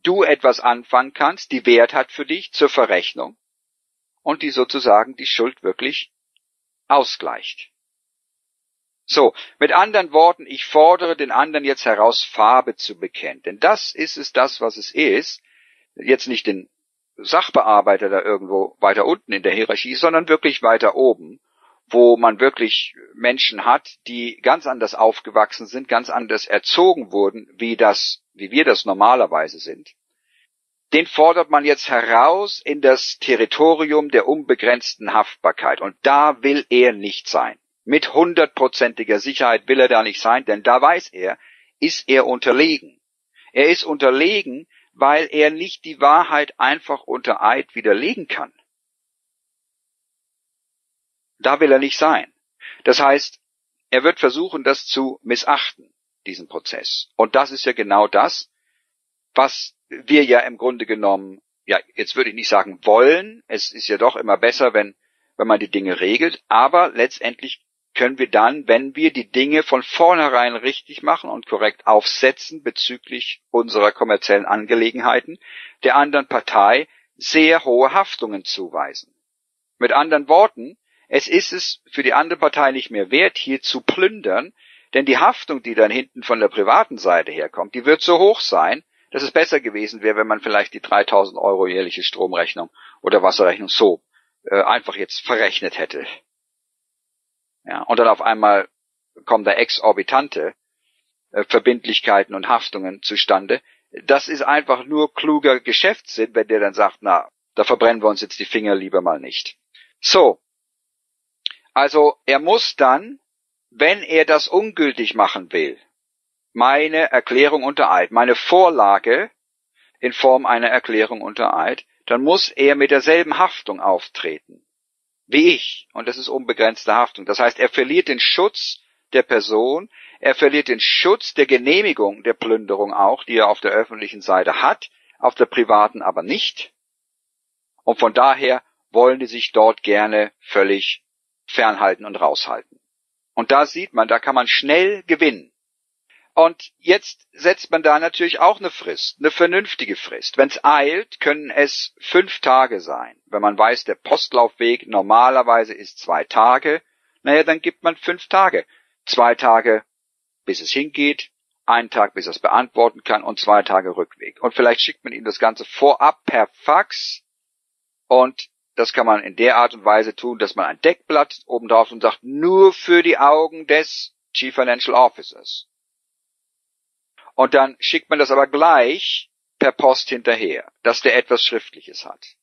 du etwas anfangen kannst, die Wert hat für dich zur Verrechnung und die sozusagen die Schuld wirklich ausgleicht. So, mit anderen Worten, ich fordere den anderen jetzt heraus, Farbe zu bekennen. Denn das ist es das, was es ist. Jetzt nicht den Sachbearbeiter da irgendwo weiter unten in der Hierarchie, sondern wirklich weiter oben wo man wirklich Menschen hat, die ganz anders aufgewachsen sind, ganz anders erzogen wurden, wie das, wie wir das normalerweise sind, den fordert man jetzt heraus in das Territorium der unbegrenzten Haftbarkeit. Und da will er nicht sein. Mit hundertprozentiger Sicherheit will er da nicht sein, denn da weiß er, ist er unterlegen. Er ist unterlegen, weil er nicht die Wahrheit einfach unter Eid widerlegen kann. Da will er nicht sein. Das heißt, er wird versuchen, das zu missachten, diesen Prozess. Und das ist ja genau das, was wir ja im Grunde genommen, ja, jetzt würde ich nicht sagen wollen. Es ist ja doch immer besser, wenn, wenn man die Dinge regelt. Aber letztendlich können wir dann, wenn wir die Dinge von vornherein richtig machen und korrekt aufsetzen bezüglich unserer kommerziellen Angelegenheiten, der anderen Partei sehr hohe Haftungen zuweisen. Mit anderen Worten, es ist es für die andere Partei nicht mehr wert, hier zu plündern, denn die Haftung, die dann hinten von der privaten Seite herkommt, die wird so hoch sein, dass es besser gewesen wäre, wenn man vielleicht die 3000 Euro jährliche Stromrechnung oder Wasserrechnung so äh, einfach jetzt verrechnet hätte. Ja, und dann auf einmal kommen da exorbitante äh, Verbindlichkeiten und Haftungen zustande. Das ist einfach nur kluger Geschäftssinn, wenn der dann sagt, na, da verbrennen wir uns jetzt die Finger lieber mal nicht. So, also er muss dann, wenn er das ungültig machen will, meine Erklärung unter Eid, meine Vorlage in Form einer Erklärung unter Eid, dann muss er mit derselben Haftung auftreten wie ich. Und das ist unbegrenzte Haftung. Das heißt, er verliert den Schutz der Person, er verliert den Schutz der Genehmigung der Plünderung auch, die er auf der öffentlichen Seite hat, auf der privaten aber nicht. Und von daher wollen die sich dort gerne völlig fernhalten und raushalten. Und da sieht man, da kann man schnell gewinnen. Und jetzt setzt man da natürlich auch eine Frist, eine vernünftige Frist. Wenn es eilt, können es fünf Tage sein. Wenn man weiß, der Postlaufweg normalerweise ist zwei Tage, naja, dann gibt man fünf Tage. Zwei Tage, bis es hingeht, einen Tag, bis er es beantworten kann und zwei Tage Rückweg. Und vielleicht schickt man ihm das Ganze vorab per Fax und das kann man in der Art und Weise tun, dass man ein Deckblatt oben drauf und sagt, nur für die Augen des Chief Financial Officers. Und dann schickt man das aber gleich per Post hinterher, dass der etwas Schriftliches hat.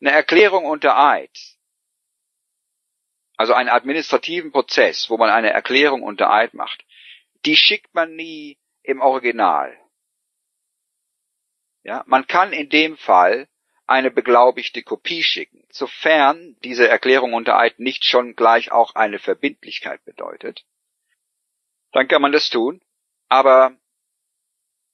Eine Erklärung unter Eid, also einen administrativen Prozess, wo man eine Erklärung unter Eid macht, die schickt man nie im Original. Ja, man kann in dem Fall eine beglaubigte Kopie schicken, sofern diese Erklärung unter Eid nicht schon gleich auch eine Verbindlichkeit bedeutet. Dann kann man das tun, aber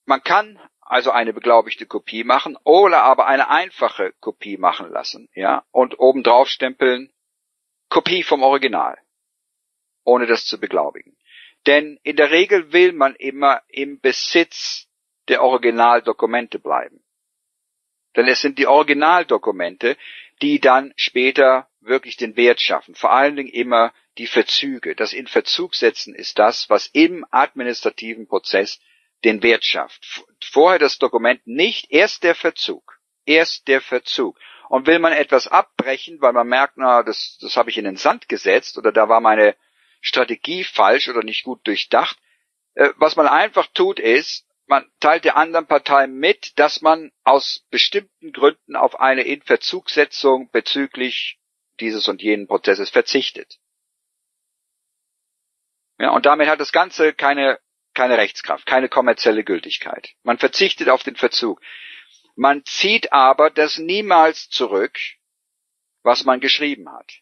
man kann also eine beglaubigte Kopie machen oder aber eine einfache Kopie machen lassen, ja, und obendrauf stempeln Kopie vom Original, ohne das zu beglaubigen. Denn in der Regel will man immer im Besitz der Originaldokumente bleiben. Denn es sind die Originaldokumente, die dann später wirklich den Wert schaffen. Vor allen Dingen immer die Verzüge. Das in Verzug setzen ist das, was im administrativen Prozess den Wert schafft. Vorher das Dokument nicht, erst der Verzug. Erst der Verzug. Und will man etwas abbrechen, weil man merkt, na, das, das habe ich in den Sand gesetzt oder da war meine Strategie falsch oder nicht gut durchdacht, äh, was man einfach tut ist, man teilt der anderen Partei mit, dass man aus bestimmten Gründen auf eine Inverzugssetzung bezüglich dieses und jenen Prozesses verzichtet. Ja, und damit hat das Ganze keine, keine Rechtskraft, keine kommerzielle Gültigkeit. Man verzichtet auf den Verzug. Man zieht aber das niemals zurück, was man geschrieben hat.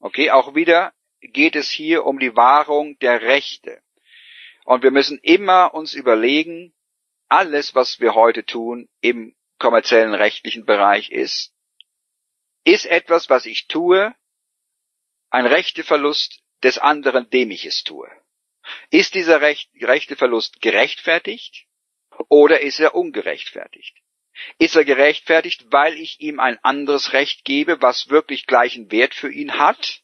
Okay, auch wieder geht es hier um die Wahrung der Rechte. Und wir müssen immer uns überlegen, alles, was wir heute tun im kommerziellen rechtlichen Bereich ist, ist etwas, was ich tue, ein Rechteverlust des anderen, dem ich es tue. Ist dieser Recht, Rechteverlust gerechtfertigt oder ist er ungerechtfertigt? Ist er gerechtfertigt, weil ich ihm ein anderes Recht gebe, was wirklich gleichen Wert für ihn hat?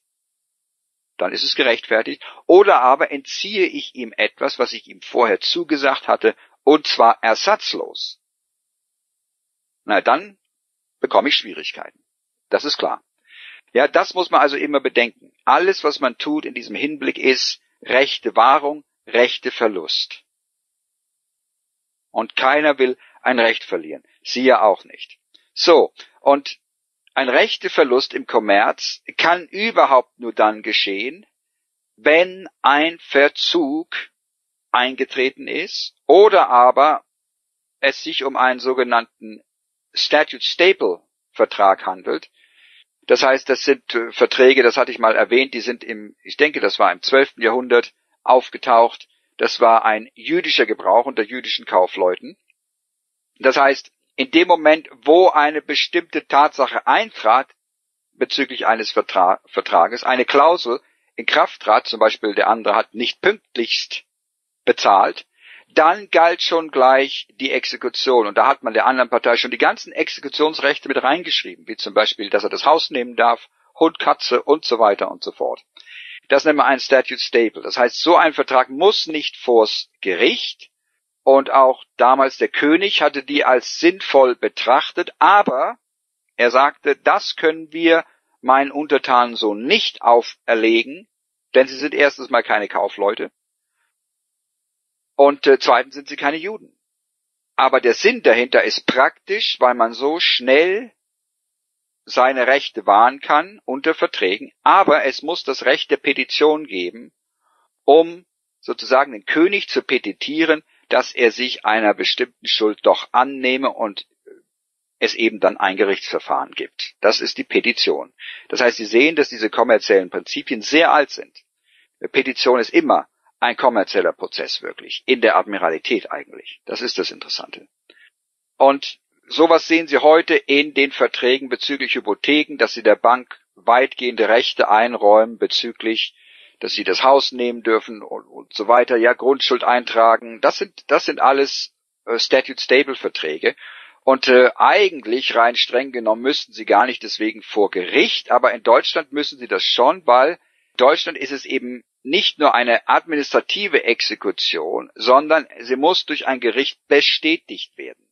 dann ist es gerechtfertigt. Oder aber entziehe ich ihm etwas, was ich ihm vorher zugesagt hatte, und zwar ersatzlos. Na, dann bekomme ich Schwierigkeiten. Das ist klar. Ja, das muss man also immer bedenken. Alles, was man tut in diesem Hinblick ist rechte Wahrung, rechte Verlust. Und keiner will ein Recht verlieren. Sie ja auch nicht. So, und ein rechte Verlust im Kommerz kann überhaupt nur dann geschehen, wenn ein Verzug eingetreten ist oder aber es sich um einen sogenannten Statute Staple Vertrag handelt. Das heißt, das sind äh, Verträge, das hatte ich mal erwähnt, die sind im, ich denke, das war im 12. Jahrhundert aufgetaucht. Das war ein jüdischer Gebrauch unter jüdischen Kaufleuten. Das heißt, in dem Moment, wo eine bestimmte Tatsache eintrat bezüglich eines Vertra Vertrages, eine Klausel in Kraft trat, zum Beispiel der andere hat nicht pünktlichst bezahlt, dann galt schon gleich die Exekution. Und da hat man der anderen Partei schon die ganzen Exekutionsrechte mit reingeschrieben, wie zum Beispiel, dass er das Haus nehmen darf, Hund, Katze und so weiter und so fort. Das nennen wir ein Statute Stable. Das heißt, so ein Vertrag muss nicht vors Gericht. Und auch damals der König hatte die als sinnvoll betrachtet, aber er sagte, das können wir meinen Untertanen so nicht auferlegen, denn sie sind erstens mal keine Kaufleute und äh, zweitens sind sie keine Juden. Aber der Sinn dahinter ist praktisch, weil man so schnell seine Rechte wahren kann unter Verträgen, aber es muss das Recht der Petition geben, um sozusagen den König zu petitieren, dass er sich einer bestimmten Schuld doch annehme und es eben dann ein Gerichtsverfahren gibt. Das ist die Petition. Das heißt, Sie sehen, dass diese kommerziellen Prinzipien sehr alt sind. Eine Petition ist immer ein kommerzieller Prozess wirklich, in der Admiralität eigentlich. Das ist das Interessante. Und sowas sehen Sie heute in den Verträgen bezüglich Hypotheken, dass Sie der Bank weitgehende Rechte einräumen bezüglich, dass Sie das Haus nehmen dürfen und, und so weiter, ja, Grundschuld eintragen. Das sind, das sind alles äh, Statute Stable Verträge. Und äh, eigentlich rein streng genommen müssten sie gar nicht deswegen vor Gericht, aber in Deutschland müssen sie das schon, weil Deutschland ist es eben nicht nur eine administrative Exekution, sondern sie muss durch ein Gericht bestätigt werden.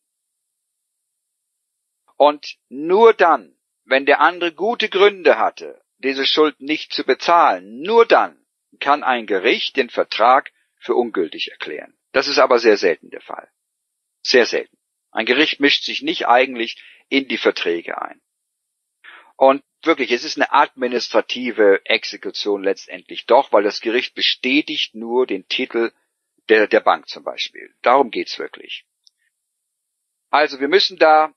Und nur dann, wenn der andere gute Gründe hatte, diese Schuld nicht zu bezahlen, nur dann kann ein Gericht den Vertrag für ungültig erklären. Das ist aber sehr selten der Fall. Sehr selten. Ein Gericht mischt sich nicht eigentlich in die Verträge ein. Und wirklich, es ist eine administrative Exekution letztendlich doch, weil das Gericht bestätigt nur den Titel der, der Bank zum Beispiel. Darum geht's wirklich. Also wir müssen da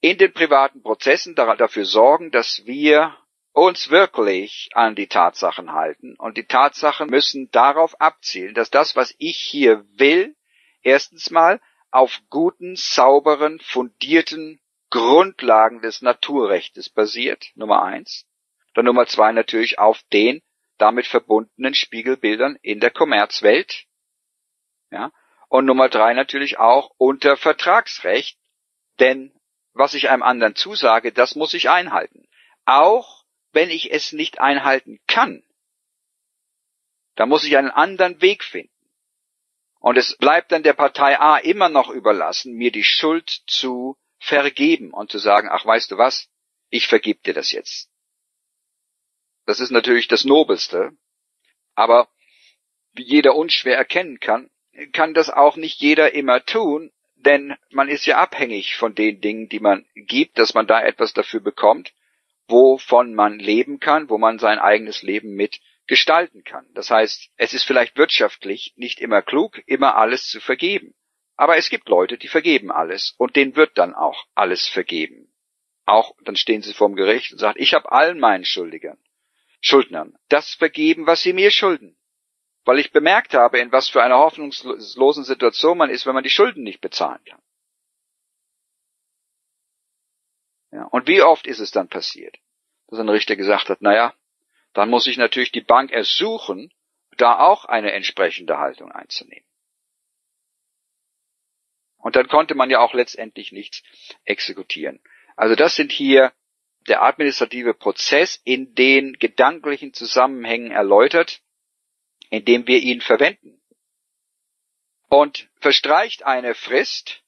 in den privaten Prozessen dafür sorgen, dass wir uns wirklich an die Tatsachen halten. Und die Tatsachen müssen darauf abzielen, dass das, was ich hier will, erstens mal auf guten, sauberen, fundierten Grundlagen des Naturrechtes basiert, Nummer eins. Dann Nummer zwei natürlich auf den damit verbundenen Spiegelbildern in der Kommerzwelt. Ja. Und Nummer drei natürlich auch unter Vertragsrecht, denn was ich einem anderen zusage, das muss ich einhalten. Auch wenn ich es nicht einhalten kann, da muss ich einen anderen Weg finden. Und es bleibt dann der Partei A immer noch überlassen, mir die Schuld zu vergeben und zu sagen, ach weißt du was, ich vergib dir das jetzt. Das ist natürlich das Nobelste, aber wie jeder unschwer erkennen kann, kann das auch nicht jeder immer tun, denn man ist ja abhängig von den Dingen, die man gibt, dass man da etwas dafür bekommt, wovon man leben kann, wo man sein eigenes Leben mit gestalten kann. Das heißt, es ist vielleicht wirtschaftlich nicht immer klug, immer alles zu vergeben. Aber es gibt Leute, die vergeben alles und denen wird dann auch alles vergeben. Auch dann stehen sie vorm Gericht und sagen, ich habe allen meinen Schuldigern, Schuldnern das vergeben, was sie mir schulden. Weil ich bemerkt habe, in was für einer hoffnungslosen Situation man ist, wenn man die Schulden nicht bezahlen kann. Ja, und wie oft ist es dann passiert, dass ein Richter gesagt hat, naja, dann muss ich natürlich die Bank ersuchen, da auch eine entsprechende Haltung einzunehmen. Und dann konnte man ja auch letztendlich nichts exekutieren. Also das sind hier der administrative Prozess in den gedanklichen Zusammenhängen erläutert, indem wir ihn verwenden. Und verstreicht eine Frist,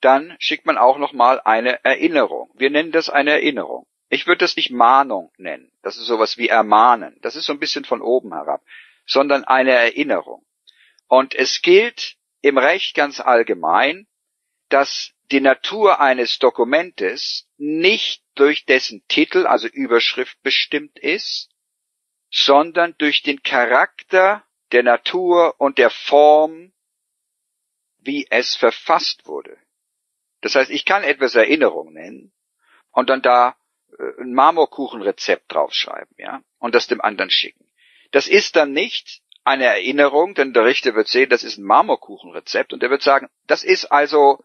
dann schickt man auch nochmal eine Erinnerung. Wir nennen das eine Erinnerung. Ich würde das nicht Mahnung nennen. Das ist sowas wie Ermahnen. Das ist so ein bisschen von oben herab, sondern eine Erinnerung. Und es gilt im Recht ganz allgemein, dass die Natur eines Dokumentes nicht durch dessen Titel, also Überschrift bestimmt ist, sondern durch den Charakter der Natur und der Form, wie es verfasst wurde. Das heißt, ich kann etwas Erinnerung nennen und dann da äh, ein Marmorkuchenrezept draufschreiben, ja, und das dem anderen schicken. Das ist dann nicht eine Erinnerung, denn der Richter wird sehen, das ist ein Marmorkuchenrezept und er wird sagen, das ist also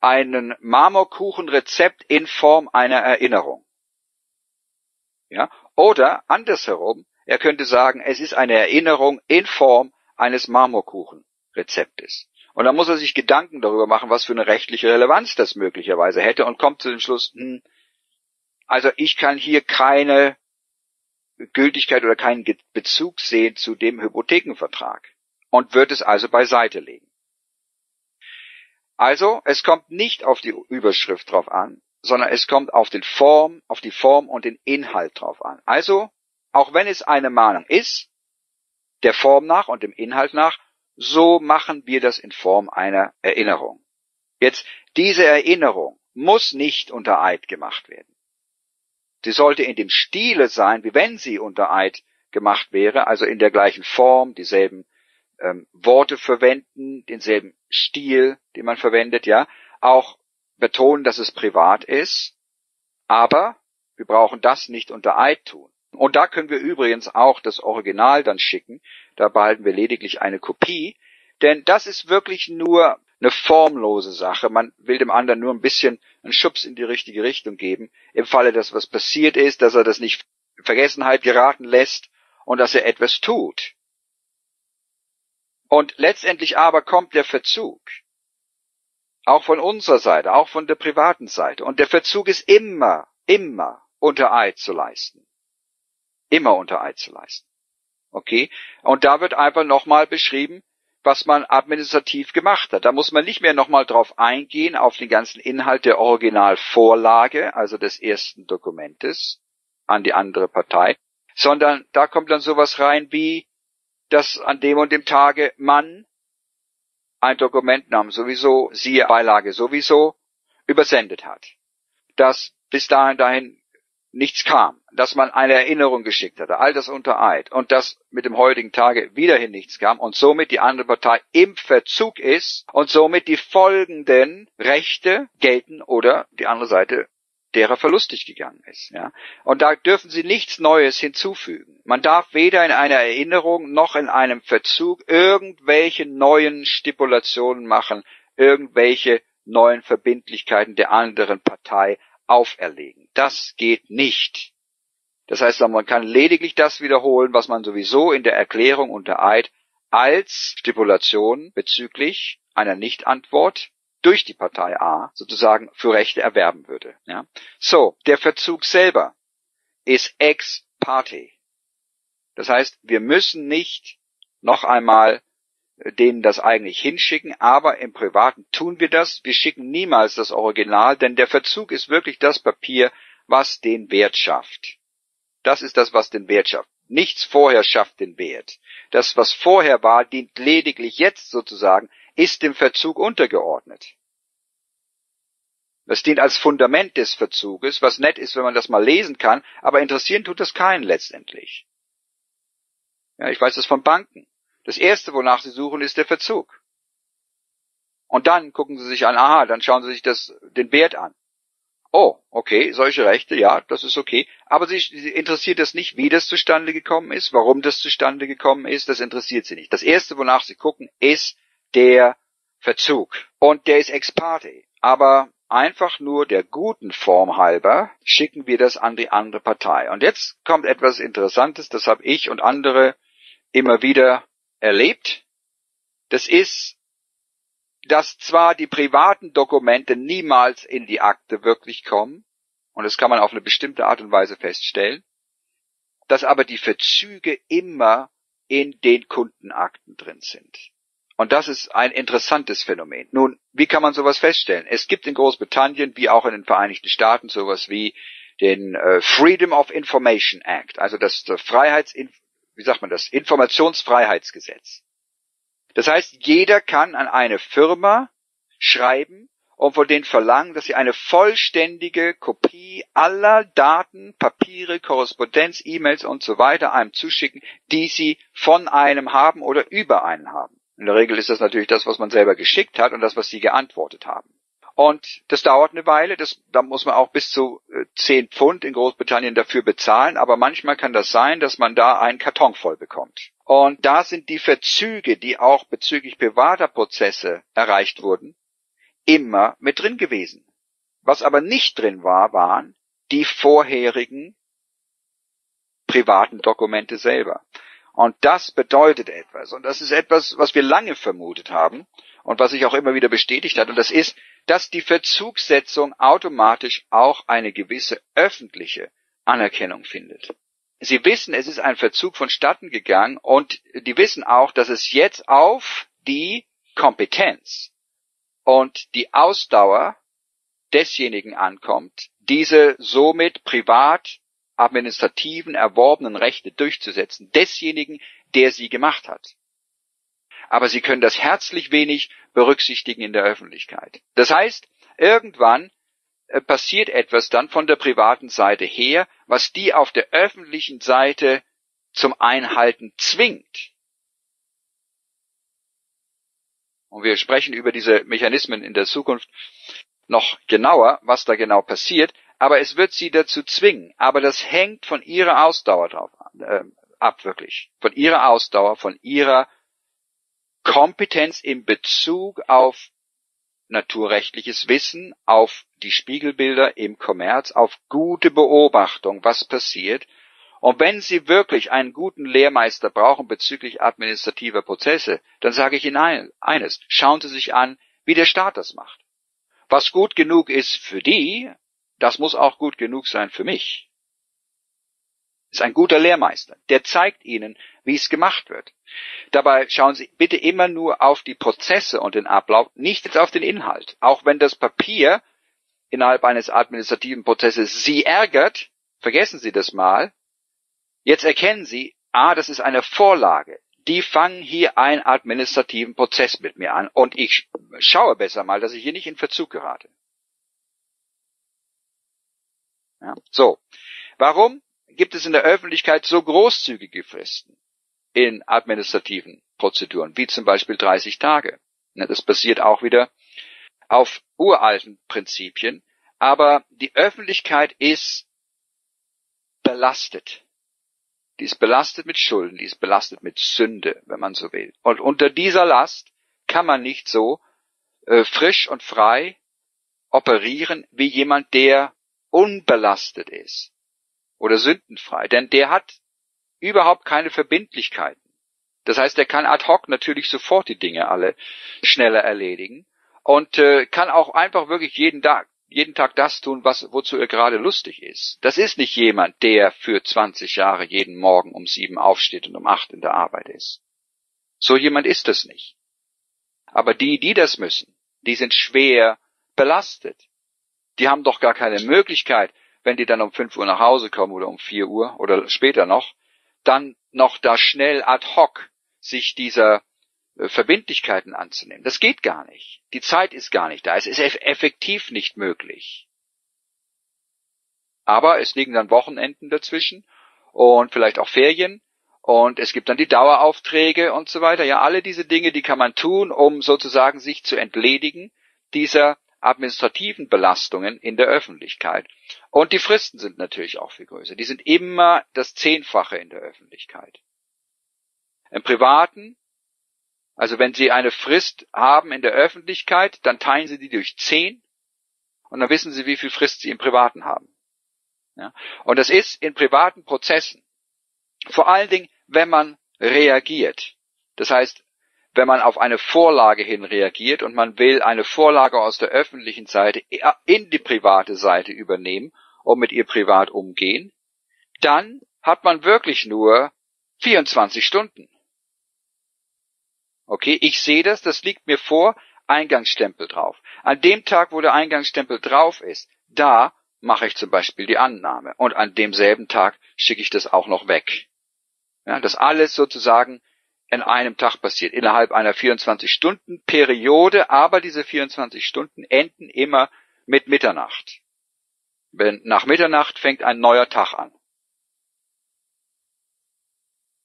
ein Marmorkuchenrezept in Form einer Erinnerung. Ja, oder andersherum, er könnte sagen, es ist eine Erinnerung in Form eines Marmorkuchenrezeptes. Und dann muss er sich Gedanken darüber machen, was für eine rechtliche Relevanz das möglicherweise hätte und kommt zu dem Schluss, hm, also ich kann hier keine Gültigkeit oder keinen Bezug sehen zu dem Hypothekenvertrag und wird es also beiseite legen. Also, es kommt nicht auf die Überschrift drauf an, sondern es kommt auf den Form, auf die Form und den Inhalt drauf an. Also, auch wenn es eine Mahnung ist, der Form nach und dem Inhalt nach, so machen wir das in Form einer Erinnerung. Jetzt, diese Erinnerung muss nicht unter Eid gemacht werden. Sie sollte in dem Stile sein, wie wenn sie unter Eid gemacht wäre, also in der gleichen Form, dieselben ähm, Worte verwenden, denselben Stil, den man verwendet, ja, auch betonen, dass es privat ist, aber wir brauchen das nicht unter Eid tun. Und da können wir übrigens auch das Original dann schicken, da behalten wir lediglich eine Kopie, denn das ist wirklich nur eine formlose Sache. Man will dem anderen nur ein bisschen einen Schubs in die richtige Richtung geben. Im Falle, dass was passiert ist, dass er das nicht in Vergessenheit geraten lässt und dass er etwas tut. Und letztendlich aber kommt der Verzug. Auch von unserer Seite, auch von der privaten Seite. Und der Verzug ist immer, immer unter Eid zu leisten. Immer unter Eid zu leisten. Okay? Und da wird einfach nochmal beschrieben, was man administrativ gemacht hat. Da muss man nicht mehr nochmal drauf eingehen, auf den ganzen Inhalt der Originalvorlage, also des ersten Dokumentes, an die andere Partei, sondern da kommt dann sowas rein wie, dass an dem und dem Tage man ein Dokument namens sowieso, siehe Beilage sowieso, übersendet hat. Dass bis dahin dahin nichts kam, dass man eine Erinnerung geschickt hatte, all das unter Eid. Und dass mit dem heutigen Tage wiederhin nichts kam. Und somit die andere Partei im Verzug ist. Und somit die folgenden Rechte gelten oder die andere Seite derer verlustig gegangen ist. Ja? Und da dürfen Sie nichts Neues hinzufügen. Man darf weder in einer Erinnerung noch in einem Verzug irgendwelche neuen Stipulationen machen, irgendwelche neuen Verbindlichkeiten der anderen Partei auferlegen. Das geht nicht. Das heißt, man kann lediglich das wiederholen, was man sowieso in der Erklärung unter Eid als Stipulation bezüglich einer Nichtantwort durch die Partei A sozusagen für Rechte erwerben würde. Ja? So, der Verzug selber ist ex parte. Das heißt, wir müssen nicht noch einmal denen das eigentlich hinschicken, aber im Privaten tun wir das. Wir schicken niemals das Original, denn der Verzug ist wirklich das Papier, was den Wert schafft. Das ist das, was den Wert schafft. Nichts vorher schafft den Wert. Das, was vorher war, dient lediglich jetzt sozusagen, ist dem Verzug untergeordnet. Das dient als Fundament des Verzuges, was nett ist, wenn man das mal lesen kann, aber interessieren tut das keinen letztendlich. Ja, ich weiß das von Banken. Das erste, wonach sie suchen, ist der Verzug. Und dann gucken sie sich an, aha, dann schauen sie sich das, den Wert an. Oh, okay, solche Rechte, ja, das ist okay. Aber sie, sie interessiert es nicht, wie das zustande gekommen ist, warum das zustande gekommen ist, das interessiert sie nicht. Das erste, wonach sie gucken, ist der Verzug. Und der ist ex parte. Aber einfach nur der guten Form halber schicken wir das an die andere Partei. Und jetzt kommt etwas Interessantes, das habe ich und andere immer wieder erlebt. Das ist, dass zwar die privaten Dokumente niemals in die Akte wirklich kommen, und das kann man auf eine bestimmte Art und Weise feststellen, dass aber die Verzüge immer in den Kundenakten drin sind. Und das ist ein interessantes Phänomen. Nun, wie kann man sowas feststellen? Es gibt in Großbritannien wie auch in den Vereinigten Staaten sowas wie den äh, Freedom of Information Act, also das, Freiheits, wie sagt man das, Informationsfreiheitsgesetz. Das heißt, jeder kann an eine Firma schreiben und von denen verlangen, dass sie eine vollständige Kopie aller Daten, Papiere, Korrespondenz, E-Mails und so weiter einem zuschicken, die sie von einem haben oder über einen haben. In der Regel ist das natürlich das, was man selber geschickt hat und das, was sie geantwortet haben. Und das dauert eine Weile, das, da muss man auch bis zu äh, 10 Pfund in Großbritannien dafür bezahlen, aber manchmal kann das sein, dass man da einen Karton voll bekommt. Und da sind die Verzüge, die auch bezüglich privater Prozesse erreicht wurden, immer mit drin gewesen. Was aber nicht drin war, waren die vorherigen privaten Dokumente selber. Und das bedeutet etwas. Und das ist etwas, was wir lange vermutet haben und was sich auch immer wieder bestätigt hat. Und das ist, dass die Verzugssetzung automatisch auch eine gewisse öffentliche Anerkennung findet. Sie wissen, es ist ein Verzug vonstatten gegangen und die wissen auch, dass es jetzt auf die Kompetenz und die Ausdauer desjenigen ankommt, diese somit privat administrativen erworbenen Rechte durchzusetzen, desjenigen, der sie gemacht hat. Aber sie können das herzlich wenig berücksichtigen in der Öffentlichkeit. Das heißt, irgendwann äh, passiert etwas dann von der privaten Seite her, was die auf der öffentlichen Seite zum Einhalten zwingt. Und wir sprechen über diese Mechanismen in der Zukunft noch genauer, was da genau passiert aber es wird sie dazu zwingen. Aber das hängt von ihrer Ausdauer drauf äh, ab, wirklich. Von ihrer Ausdauer, von ihrer Kompetenz in Bezug auf naturrechtliches Wissen, auf die Spiegelbilder im Kommerz, auf gute Beobachtung, was passiert. Und wenn Sie wirklich einen guten Lehrmeister brauchen bezüglich administrativer Prozesse, dann sage ich Ihnen eines, schauen Sie sich an, wie der Staat das macht. Was gut genug ist für die, das muss auch gut genug sein für mich. Ist ein guter Lehrmeister. Der zeigt Ihnen, wie es gemacht wird. Dabei schauen Sie bitte immer nur auf die Prozesse und den Ablauf, nicht jetzt auf den Inhalt. Auch wenn das Papier innerhalb eines administrativen Prozesses Sie ärgert, vergessen Sie das mal. Jetzt erkennen Sie, ah, das ist eine Vorlage. Die fangen hier einen administrativen Prozess mit mir an und ich schaue besser mal, dass ich hier nicht in Verzug gerate. Ja. So. Warum gibt es in der Öffentlichkeit so großzügige Fristen in administrativen Prozeduren, wie zum Beispiel 30 Tage? Das basiert auch wieder auf uralten Prinzipien, aber die Öffentlichkeit ist belastet. Die ist belastet mit Schulden, die ist belastet mit Sünde, wenn man so will. Und unter dieser Last kann man nicht so äh, frisch und frei operieren wie jemand, der unbelastet ist oder sündenfrei, denn der hat überhaupt keine Verbindlichkeiten. Das heißt, er kann ad hoc natürlich sofort die Dinge alle schneller erledigen und äh, kann auch einfach wirklich jeden Tag, jeden Tag das tun, was, wozu er gerade lustig ist. Das ist nicht jemand, der für 20 Jahre jeden Morgen um sieben aufsteht und um acht in der Arbeit ist. So jemand ist es nicht. Aber die, die das müssen, die sind schwer belastet die haben doch gar keine Möglichkeit, wenn die dann um 5 Uhr nach Hause kommen oder um 4 Uhr oder später noch, dann noch da schnell ad hoc sich dieser äh, Verbindlichkeiten anzunehmen. Das geht gar nicht. Die Zeit ist gar nicht da. Es ist effektiv nicht möglich. Aber es liegen dann Wochenenden dazwischen und vielleicht auch Ferien und es gibt dann die Daueraufträge und so weiter. Ja, alle diese Dinge, die kann man tun, um sozusagen sich zu entledigen dieser administrativen Belastungen in der Öffentlichkeit. Und die Fristen sind natürlich auch viel größer. Die sind immer das Zehnfache in der Öffentlichkeit. Im Privaten, also wenn Sie eine Frist haben in der Öffentlichkeit, dann teilen Sie die durch zehn und dann wissen Sie, wie viel Frist Sie im Privaten haben. Ja? Und das ist in privaten Prozessen. Vor allen Dingen, wenn man reagiert. Das heißt, wenn man auf eine Vorlage hin reagiert und man will eine Vorlage aus der öffentlichen Seite in die private Seite übernehmen und mit ihr privat umgehen, dann hat man wirklich nur 24 Stunden. Okay, ich sehe das, das liegt mir vor, Eingangsstempel drauf. An dem Tag, wo der Eingangsstempel drauf ist, da mache ich zum Beispiel die Annahme und an demselben Tag schicke ich das auch noch weg. Ja, das alles sozusagen in einem Tag passiert, innerhalb einer 24-Stunden-Periode, aber diese 24 Stunden enden immer mit Mitternacht. Wenn nach Mitternacht fängt ein neuer Tag an.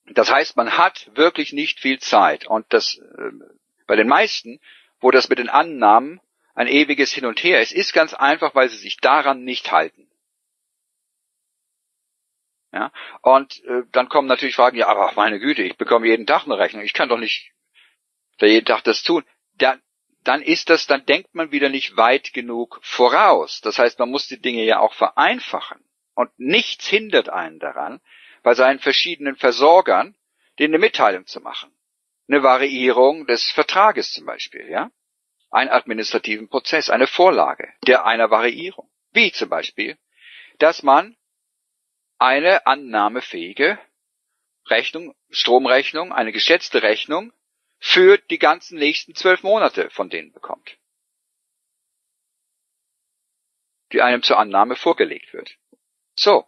Das heißt, man hat wirklich nicht viel Zeit. Und das äh, bei den meisten, wo das mit den Annahmen ein ewiges Hin und Her ist, ist ganz einfach, weil sie sich daran nicht halten. Ja, und äh, dann kommen natürlich Fragen, ja, aber meine Güte, ich bekomme jeden Tag eine Rechnung, ich kann doch nicht für jeden Tag das tun. Dann, dann ist das, dann denkt man wieder nicht weit genug voraus. Das heißt, man muss die Dinge ja auch vereinfachen. Und nichts hindert einen daran, bei seinen verschiedenen Versorgern denen eine Mitteilung zu machen. Eine Variierung des Vertrages zum Beispiel, ja? Einen administrativen Prozess, eine Vorlage der einer Variierung. Wie zum Beispiel, dass man eine annahmefähige Rechnung, Stromrechnung, eine geschätzte Rechnung für die ganzen nächsten zwölf Monate von denen bekommt. Die einem zur Annahme vorgelegt wird. So.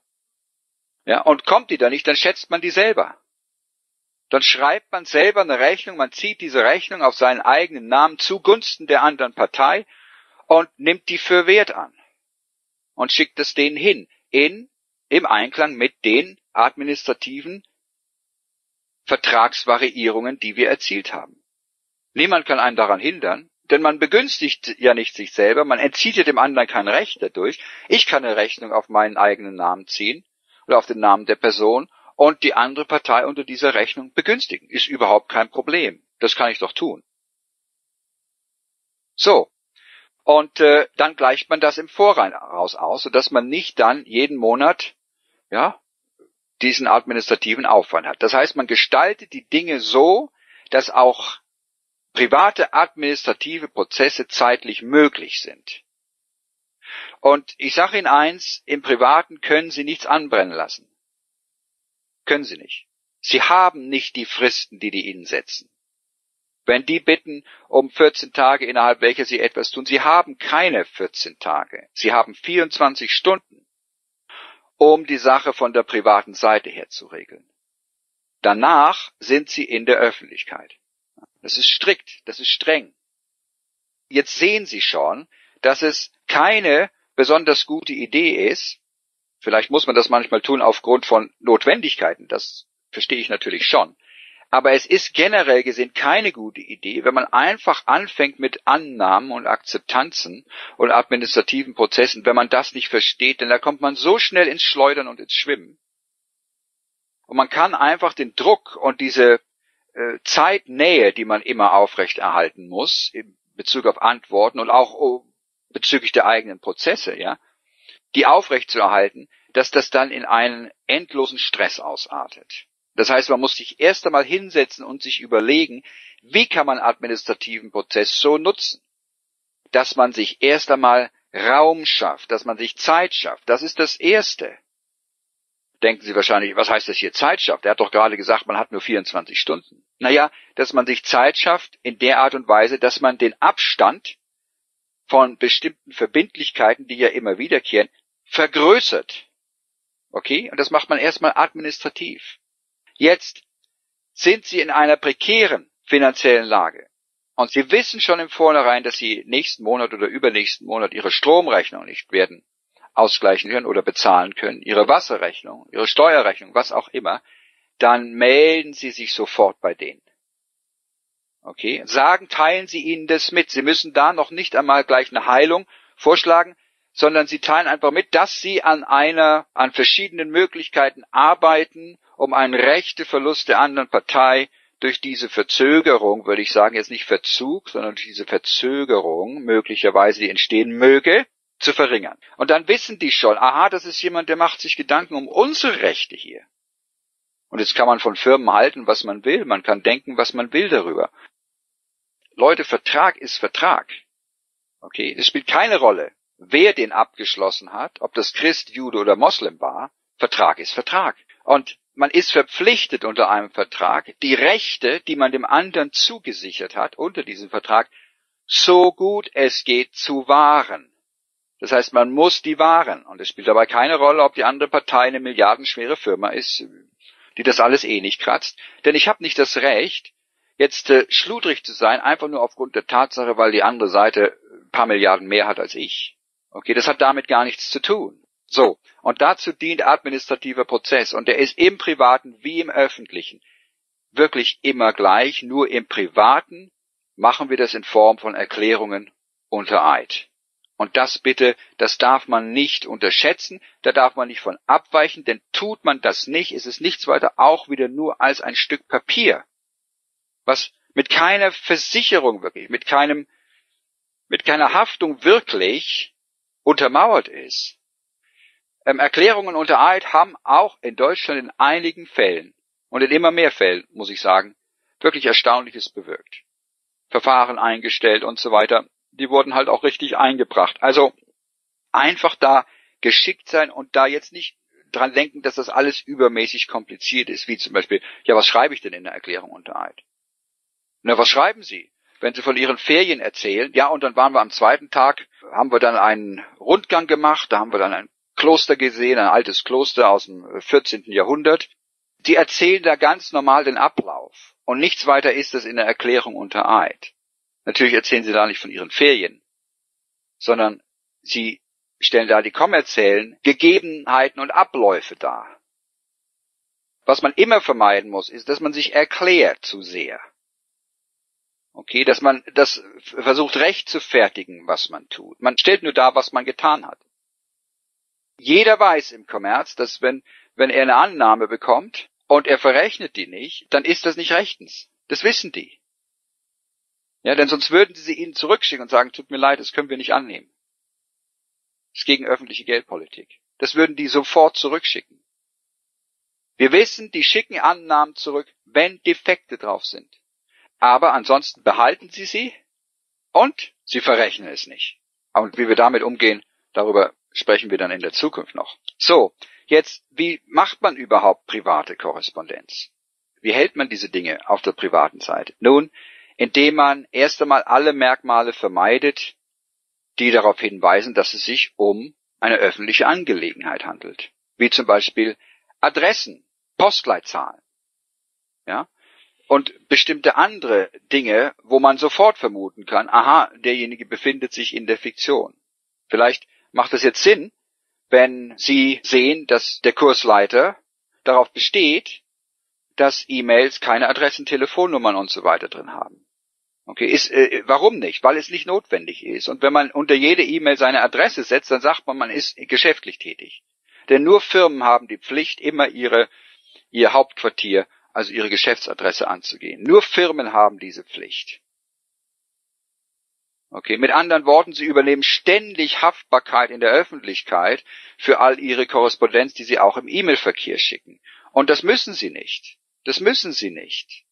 Ja, und kommt die da nicht, dann schätzt man die selber. Dann schreibt man selber eine Rechnung, man zieht diese Rechnung auf seinen eigenen Namen zugunsten der anderen Partei und nimmt die für wert an. Und schickt es denen hin. In im Einklang mit den administrativen Vertragsvariierungen, die wir erzielt haben. Niemand kann einen daran hindern, denn man begünstigt ja nicht sich selber, man entzieht ja dem anderen kein Recht dadurch. Ich kann eine Rechnung auf meinen eigenen Namen ziehen oder auf den Namen der Person und die andere Partei unter dieser Rechnung begünstigen. Ist überhaupt kein Problem. Das kann ich doch tun. So, und äh, dann gleicht man das im Voraus aus, sodass man nicht dann jeden Monat ja diesen administrativen Aufwand hat. Das heißt, man gestaltet die Dinge so, dass auch private administrative Prozesse zeitlich möglich sind. Und ich sage Ihnen eins, im Privaten können Sie nichts anbrennen lassen. Können Sie nicht. Sie haben nicht die Fristen, die die Ihnen setzen. Wenn die bitten um 14 Tage, innerhalb welcher sie etwas tun, sie haben keine 14 Tage. Sie haben 24 Stunden, um die Sache von der privaten Seite her zu regeln. Danach sind sie in der Öffentlichkeit. Das ist strikt, das ist streng. Jetzt sehen Sie schon, dass es keine besonders gute Idee ist. Vielleicht muss man das manchmal tun aufgrund von Notwendigkeiten. Das verstehe ich natürlich schon. Aber es ist generell gesehen keine gute Idee, wenn man einfach anfängt mit Annahmen und Akzeptanzen und administrativen Prozessen, wenn man das nicht versteht, denn da kommt man so schnell ins Schleudern und ins Schwimmen. Und man kann einfach den Druck und diese äh, Zeitnähe, die man immer aufrechterhalten muss, in Bezug auf Antworten und auch oh, bezüglich der eigenen Prozesse, ja, die aufrechtzuerhalten, dass das dann in einen endlosen Stress ausartet. Das heißt, man muss sich erst einmal hinsetzen und sich überlegen, wie kann man administrativen Prozess so nutzen, dass man sich erst einmal Raum schafft, dass man sich Zeit schafft. Das ist das Erste. Denken Sie wahrscheinlich, was heißt das hier Zeit schafft? Er hat doch gerade gesagt, man hat nur 24 Stunden. Naja, dass man sich Zeit schafft in der Art und Weise, dass man den Abstand von bestimmten Verbindlichkeiten, die ja immer wiederkehren, vergrößert. Okay? Und das macht man erstmal administrativ. Jetzt sind sie in einer prekären finanziellen Lage. Und sie wissen schon im Vornherein, dass sie nächsten Monat oder übernächsten Monat ihre Stromrechnung nicht werden ausgleichen können oder bezahlen können, ihre Wasserrechnung, ihre Steuerrechnung, was auch immer, dann melden Sie sich sofort bei denen. Okay? Sagen, teilen Sie ihnen das mit. Sie müssen da noch nicht einmal gleich eine Heilung vorschlagen, sondern Sie teilen einfach mit, dass Sie an einer, an verschiedenen Möglichkeiten arbeiten, um einen Rechteverlust der anderen Partei durch diese Verzögerung, würde ich sagen, jetzt nicht Verzug, sondern durch diese Verzögerung möglicherweise, die entstehen möge, zu verringern. Und dann wissen die schon, aha, das ist jemand, der macht sich Gedanken um unsere Rechte hier. Und jetzt kann man von Firmen halten, was man will, man kann denken, was man will darüber. Leute, Vertrag ist Vertrag. Okay, es spielt keine Rolle, wer den abgeschlossen hat, ob das Christ, Jude oder Moslem war. Vertrag ist Vertrag. Und man ist verpflichtet unter einem Vertrag, die Rechte, die man dem anderen zugesichert hat, unter diesem Vertrag, so gut es geht zu wahren. Das heißt, man muss die wahren. Und es spielt dabei keine Rolle, ob die andere Partei eine milliardenschwere Firma ist, die das alles eh nicht kratzt. Denn ich habe nicht das Recht, jetzt äh, schludrig zu sein, einfach nur aufgrund der Tatsache, weil die andere Seite ein paar Milliarden mehr hat als ich. Okay, das hat damit gar nichts zu tun. So, und dazu dient administrativer Prozess und der ist im privaten wie im öffentlichen wirklich immer gleich, nur im privaten machen wir das in Form von Erklärungen unter Eid. Und das bitte, das darf man nicht unterschätzen, da darf man nicht von abweichen, denn tut man das nicht, ist es nichts weiter auch wieder nur als ein Stück Papier, was mit keiner Versicherung wirklich, mit keinem, mit keiner Haftung wirklich untermauert ist. Ähm, Erklärungen unter Eid haben auch in Deutschland in einigen Fällen und in immer mehr Fällen, muss ich sagen, wirklich Erstaunliches bewirkt. Verfahren eingestellt und so weiter die wurden halt auch richtig eingebracht. Also einfach da geschickt sein und da jetzt nicht dran denken, dass das alles übermäßig kompliziert ist, wie zum Beispiel, ja, was schreibe ich denn in der Erklärung unter Eid? Na, was schreiben Sie? Wenn Sie von Ihren Ferien erzählen, ja, und dann waren wir am zweiten Tag, haben wir dann einen Rundgang gemacht, da haben wir dann ein Kloster gesehen, ein altes Kloster aus dem 14. Jahrhundert. Die erzählen da ganz normal den Ablauf. Und nichts weiter ist es in der Erklärung unter Eid. Natürlich erzählen sie da nicht von ihren Ferien, sondern sie stellen da die kommerziellen Gegebenheiten und Abläufe dar. Was man immer vermeiden muss, ist, dass man sich erklärt zu sehr. Okay, dass man das versucht recht zu fertigen, was man tut. Man stellt nur dar, was man getan hat. Jeder weiß im Kommerz, dass wenn, wenn er eine Annahme bekommt und er verrechnet die nicht, dann ist das nicht rechtens. Das wissen die. Ja, denn sonst würden sie ihnen zurückschicken und sagen, tut mir leid, das können wir nicht annehmen. Das ist gegen öffentliche Geldpolitik. Das würden die sofort zurückschicken. Wir wissen, die schicken Annahmen zurück, wenn Defekte drauf sind. Aber ansonsten behalten sie sie und sie verrechnen es nicht. Und wie wir damit umgehen, darüber sprechen wir dann in der Zukunft noch. So, jetzt, wie macht man überhaupt private Korrespondenz? Wie hält man diese Dinge auf der privaten Seite? Nun, indem man erst einmal alle Merkmale vermeidet, die darauf hinweisen, dass es sich um eine öffentliche Angelegenheit handelt, wie zum Beispiel Adressen, Postleitzahlen, ja, und bestimmte andere Dinge, wo man sofort vermuten kann, aha, derjenige befindet sich in der Fiktion. Vielleicht macht es jetzt Sinn, wenn Sie sehen, dass der Kursleiter darauf besteht, dass E-Mails keine Adressen, Telefonnummern und so weiter drin haben. Okay, ist, äh, warum nicht? Weil es nicht notwendig ist. Und wenn man unter jede E-Mail seine Adresse setzt, dann sagt man, man ist geschäftlich tätig. Denn nur Firmen haben die Pflicht, immer ihre, ihr Hauptquartier, also ihre Geschäftsadresse anzugehen. Nur Firmen haben diese Pflicht. Okay, mit anderen Worten, sie übernehmen ständig Haftbarkeit in der Öffentlichkeit für all ihre Korrespondenz, die sie auch im E-Mail-Verkehr schicken. Und das müssen sie nicht. Das müssen sie nicht.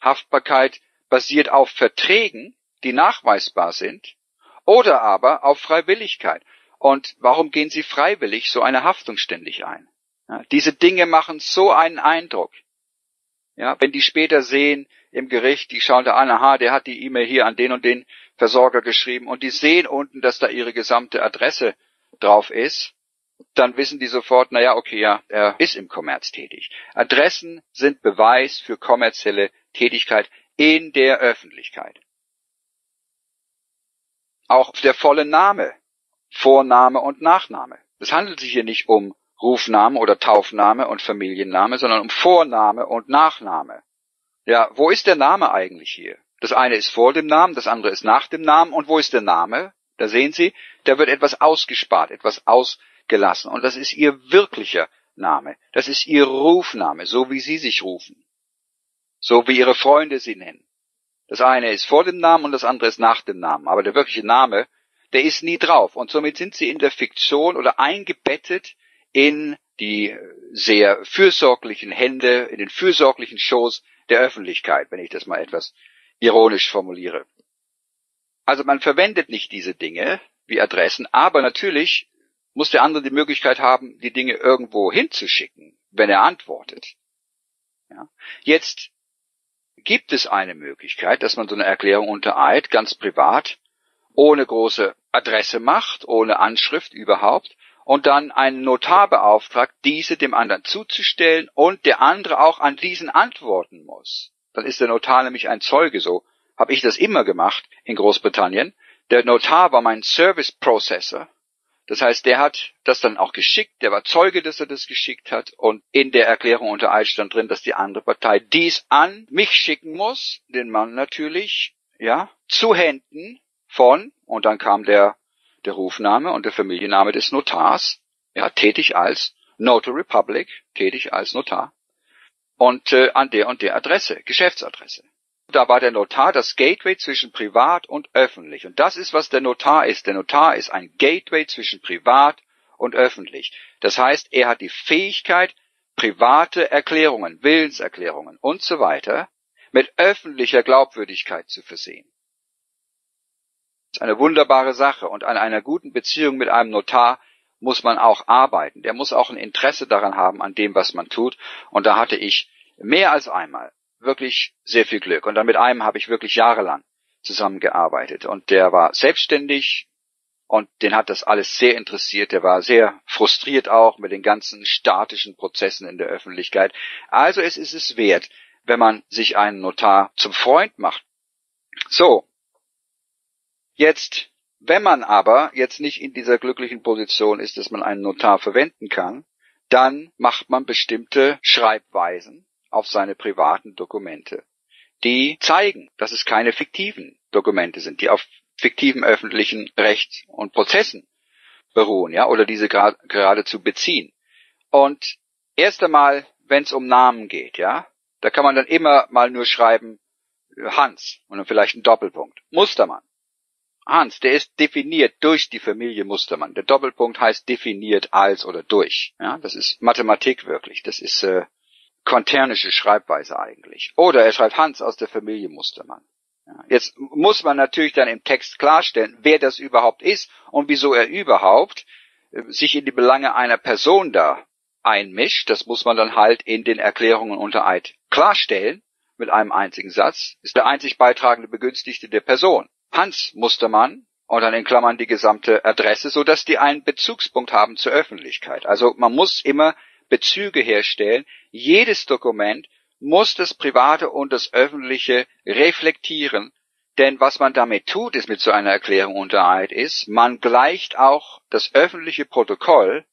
Haftbarkeit basiert auf Verträgen, die nachweisbar sind, oder aber auf Freiwilligkeit. Und warum gehen Sie freiwillig so eine Haftung ständig ein? Ja, diese Dinge machen so einen Eindruck. Ja, wenn die später sehen im Gericht, die schauen da an, aha, der hat die E-Mail hier an den und den Versorger geschrieben und die sehen unten, dass da ihre gesamte Adresse drauf ist, dann wissen die sofort, naja, okay, ja, er ist im Kommerz tätig. Adressen sind Beweis für kommerzielle Tätigkeit in der Öffentlichkeit. Auch der volle Name, Vorname und Nachname. Es handelt sich hier nicht um Rufname oder Taufname und Familienname, sondern um Vorname und Nachname. Ja, wo ist der Name eigentlich hier? Das eine ist vor dem Namen, das andere ist nach dem Namen. Und wo ist der Name? Da sehen Sie, da wird etwas ausgespart, etwas ausgelassen. Und das ist Ihr wirklicher Name. Das ist Ihr Rufname, so wie Sie sich rufen so wie ihre Freunde sie nennen. Das eine ist vor dem Namen und das andere ist nach dem Namen. Aber der wirkliche Name, der ist nie drauf. Und somit sind sie in der Fiktion oder eingebettet in die sehr fürsorglichen Hände, in den fürsorglichen Schoß der Öffentlichkeit, wenn ich das mal etwas ironisch formuliere. Also man verwendet nicht diese Dinge wie Adressen, aber natürlich muss der andere die Möglichkeit haben, die Dinge irgendwo hinzuschicken, wenn er antwortet. Ja. Jetzt gibt es eine Möglichkeit, dass man so eine Erklärung unter Eid ganz privat, ohne große Adresse macht, ohne Anschrift überhaupt, und dann einen Notar beauftragt, diese dem anderen zuzustellen und der andere auch an diesen antworten muss. Dann ist der Notar nämlich ein Zeuge, so habe ich das immer gemacht in Großbritannien. Der Notar war mein Service Processor. Das heißt, der hat das dann auch geschickt, der war Zeuge, dass er das geschickt hat und in der Erklärung unter Eid stand drin, dass die andere Partei dies an mich schicken muss, den Mann natürlich, ja, zu Händen von, und dann kam der, der Rufname und der Familienname des Notars, ja, tätig als Notary Public, tätig als Notar und äh, an der und der Adresse, Geschäftsadresse. Da war der Notar das Gateway zwischen privat und öffentlich. Und das ist, was der Notar ist. Der Notar ist ein Gateway zwischen privat und öffentlich. Das heißt, er hat die Fähigkeit, private Erklärungen, Willenserklärungen und so weiter mit öffentlicher Glaubwürdigkeit zu versehen. Ist eine wunderbare Sache und an einer guten Beziehung mit einem Notar muss man auch arbeiten. Der muss auch ein Interesse daran haben, an dem, was man tut. Und da hatte ich mehr als einmal wirklich sehr viel Glück. Und dann mit einem habe ich wirklich jahrelang zusammengearbeitet. Und der war selbstständig und den hat das alles sehr interessiert. Der war sehr frustriert auch mit den ganzen statischen Prozessen in der Öffentlichkeit. Also es ist es wert, wenn man sich einen Notar zum Freund macht. So. Jetzt wenn man aber jetzt nicht in dieser glücklichen Position ist, dass man einen Notar verwenden kann, dann macht man bestimmte Schreibweisen auf seine privaten Dokumente, die zeigen, dass es keine fiktiven Dokumente sind, die auf fiktiven öffentlichen Recht und Prozessen beruhen, ja, oder diese geradezu beziehen. Und erst einmal, wenn es um Namen geht, ja, da kann man dann immer mal nur schreiben Hans und dann vielleicht ein Doppelpunkt. Mustermann. Hans, der ist definiert durch die Familie Mustermann. Der Doppelpunkt heißt definiert als oder durch. Ja, das ist Mathematik wirklich. Das ist äh, quanternische Schreibweise eigentlich. Oder er schreibt Hans aus der Familie Mustermann. Ja, jetzt muss man natürlich dann im Text klarstellen, wer das überhaupt ist und wieso er überhaupt äh, sich in die Belange einer Person da einmischt. Das muss man dann halt in den Erklärungen unter Eid klarstellen mit einem einzigen Satz. Ist der einzig beitragende Begünstigte der Person. Hans Mustermann und dann in Klammern die gesamte Adresse, so dass die einen Bezugspunkt haben zur Öffentlichkeit. Also man muss immer Bezüge herstellen. Jedes Dokument muss das Private und das Öffentliche reflektieren. Denn was man damit tut, ist mit so einer Erklärung unter Eid ist, man gleicht auch das öffentliche Protokoll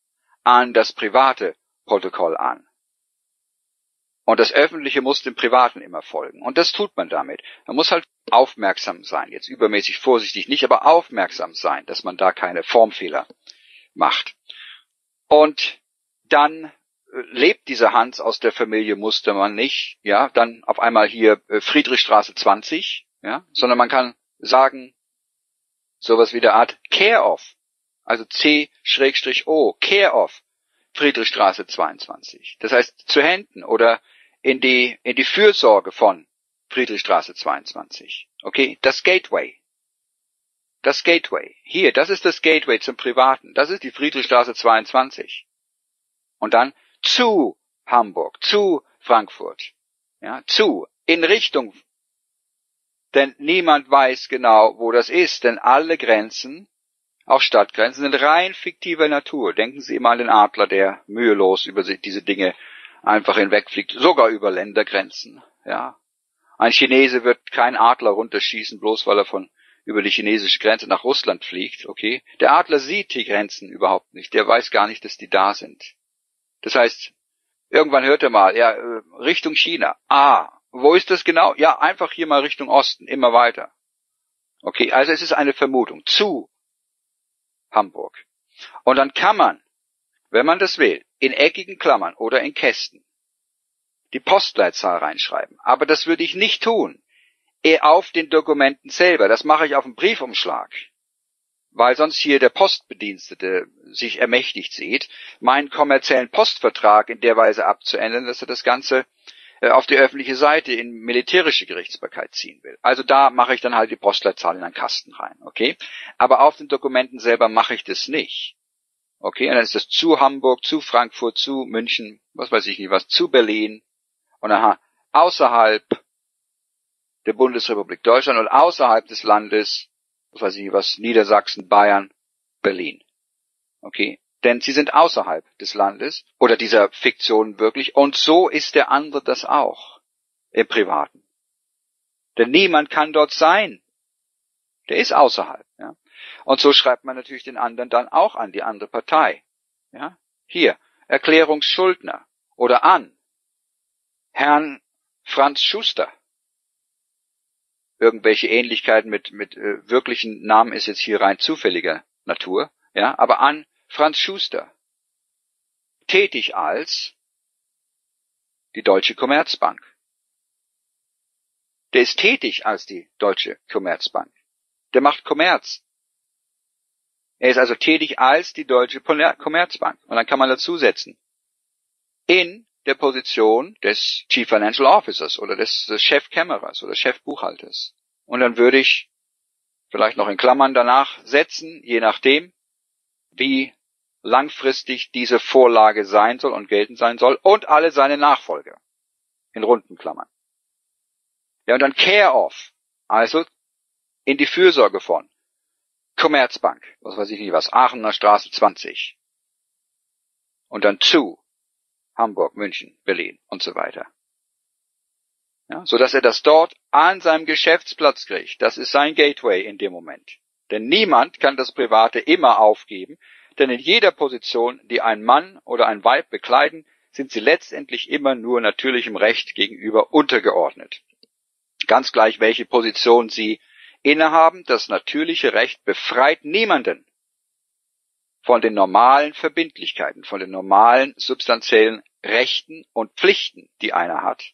an das private Protokoll an. Und das Öffentliche muss dem Privaten immer folgen. Und das tut man damit. Man muss halt aufmerksam sein. Jetzt übermäßig vorsichtig nicht, aber aufmerksam sein, dass man da keine Formfehler macht. Und dann äh, lebt dieser Hans aus der Familie Mustermann nicht, ja, dann auf einmal hier äh, Friedrichstraße 20, ja, sondern man kann sagen, sowas wie der Art Care of, also C-O, Care of, Friedrichstraße 22. Das heißt zu Händen oder in die, in die Fürsorge von Friedrichstraße 22. Okay, das Gateway. Das Gateway. Hier, das ist das Gateway zum Privaten. Das ist die Friedrichstraße 22. Und dann zu Hamburg, zu Frankfurt. Ja, zu, in Richtung. Denn niemand weiß genau, wo das ist, denn alle Grenzen auch Stadtgrenzen sind rein fiktiver Natur. Denken Sie immer an den Adler, der mühelos über diese Dinge einfach hinwegfliegt, sogar über Ländergrenzen. Ja, ein Chinese wird kein Adler runterschießen, bloß weil er von über die chinesische Grenze nach Russland fliegt. Okay, der Adler sieht die Grenzen überhaupt nicht. Der weiß gar nicht, dass die da sind. Das heißt, irgendwann hört er mal, ja, äh, Richtung China. Ah, wo ist das genau? Ja, einfach hier mal Richtung Osten, immer weiter. Okay, also es ist eine Vermutung. Zu Hamburg. Und dann kann man, wenn man das will, in eckigen Klammern oder in Kästen die Postleitzahl reinschreiben. Aber das würde ich nicht tun. Eh auf den Dokumenten selber. Das mache ich auf dem Briefumschlag. Weil sonst hier der Postbedienstete sich ermächtigt sieht, meinen kommerziellen Postvertrag in der Weise abzuändern, dass er das Ganze auf die öffentliche Seite in militärische Gerichtsbarkeit ziehen will. Also da mache ich dann halt die Postleitzahl in einen Kasten rein, okay? Aber auf den Dokumenten selber mache ich das nicht. Okay, und dann ist das zu Hamburg, zu Frankfurt, zu München, was weiß ich nicht was, zu Berlin und aha, außerhalb der Bundesrepublik Deutschland und außerhalb des Landes was weiß ich was, Niedersachsen, Bayern, Berlin. Okay? Denn sie sind außerhalb des Landes oder dieser Fiktion wirklich. Und so ist der andere das auch im Privaten. Denn niemand kann dort sein. Der ist außerhalb. Ja? Und so schreibt man natürlich den anderen dann auch an, die andere Partei. Ja? Hier, Erklärungsschuldner oder an Herrn Franz Schuster. Irgendwelche Ähnlichkeiten mit, mit äh, wirklichen Namen ist jetzt hier rein zufälliger Natur, ja, aber an Franz Schuster. Tätig als die Deutsche Commerzbank. Der ist tätig als die Deutsche Commerzbank. Der macht Kommerz. Er ist also tätig als die Deutsche Commerzbank. Und dann kann man dazu setzen. In der Position des Chief Financial Officers oder des, des Chefkämmerers oder Chefbuchhalters. Und dann würde ich vielleicht noch in Klammern danach setzen, je nachdem, wie langfristig diese Vorlage sein soll und geltend sein soll und alle seine Nachfolger in runden Klammern. Ja, und dann Care of, also in die Fürsorge von Commerzbank, was weiß ich nicht was, Aachener Straße 20. Und dann zu Hamburg, München, Berlin und so weiter. Ja, so dass er das dort an seinem Geschäftsplatz kriegt. Das ist sein Gateway in dem Moment. Denn niemand kann das Private immer aufgeben, denn in jeder Position, die ein Mann oder ein Weib bekleiden, sind sie letztendlich immer nur natürlichem Recht gegenüber untergeordnet. Ganz gleich, welche Position sie innehaben, das natürliche Recht befreit niemanden von den normalen Verbindlichkeiten, von den normalen substanziellen Rechten und Pflichten, die einer hat.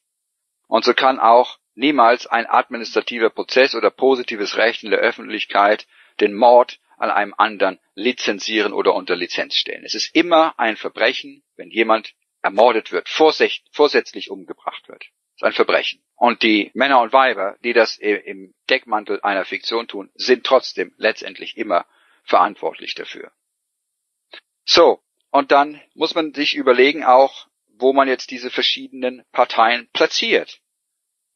Und so kann auch niemals ein administrativer Prozess oder positives Recht in der Öffentlichkeit den Mord an einem anderen lizenzieren oder unter Lizenz stellen. Es ist immer ein Verbrechen, wenn jemand ermordet wird, vorsätzlich umgebracht wird. Das ist ein Verbrechen. Und die Männer und Weiber, die das im Deckmantel einer Fiktion tun, sind trotzdem letztendlich immer verantwortlich dafür. So, und dann muss man sich überlegen auch, wo man jetzt diese verschiedenen Parteien platziert.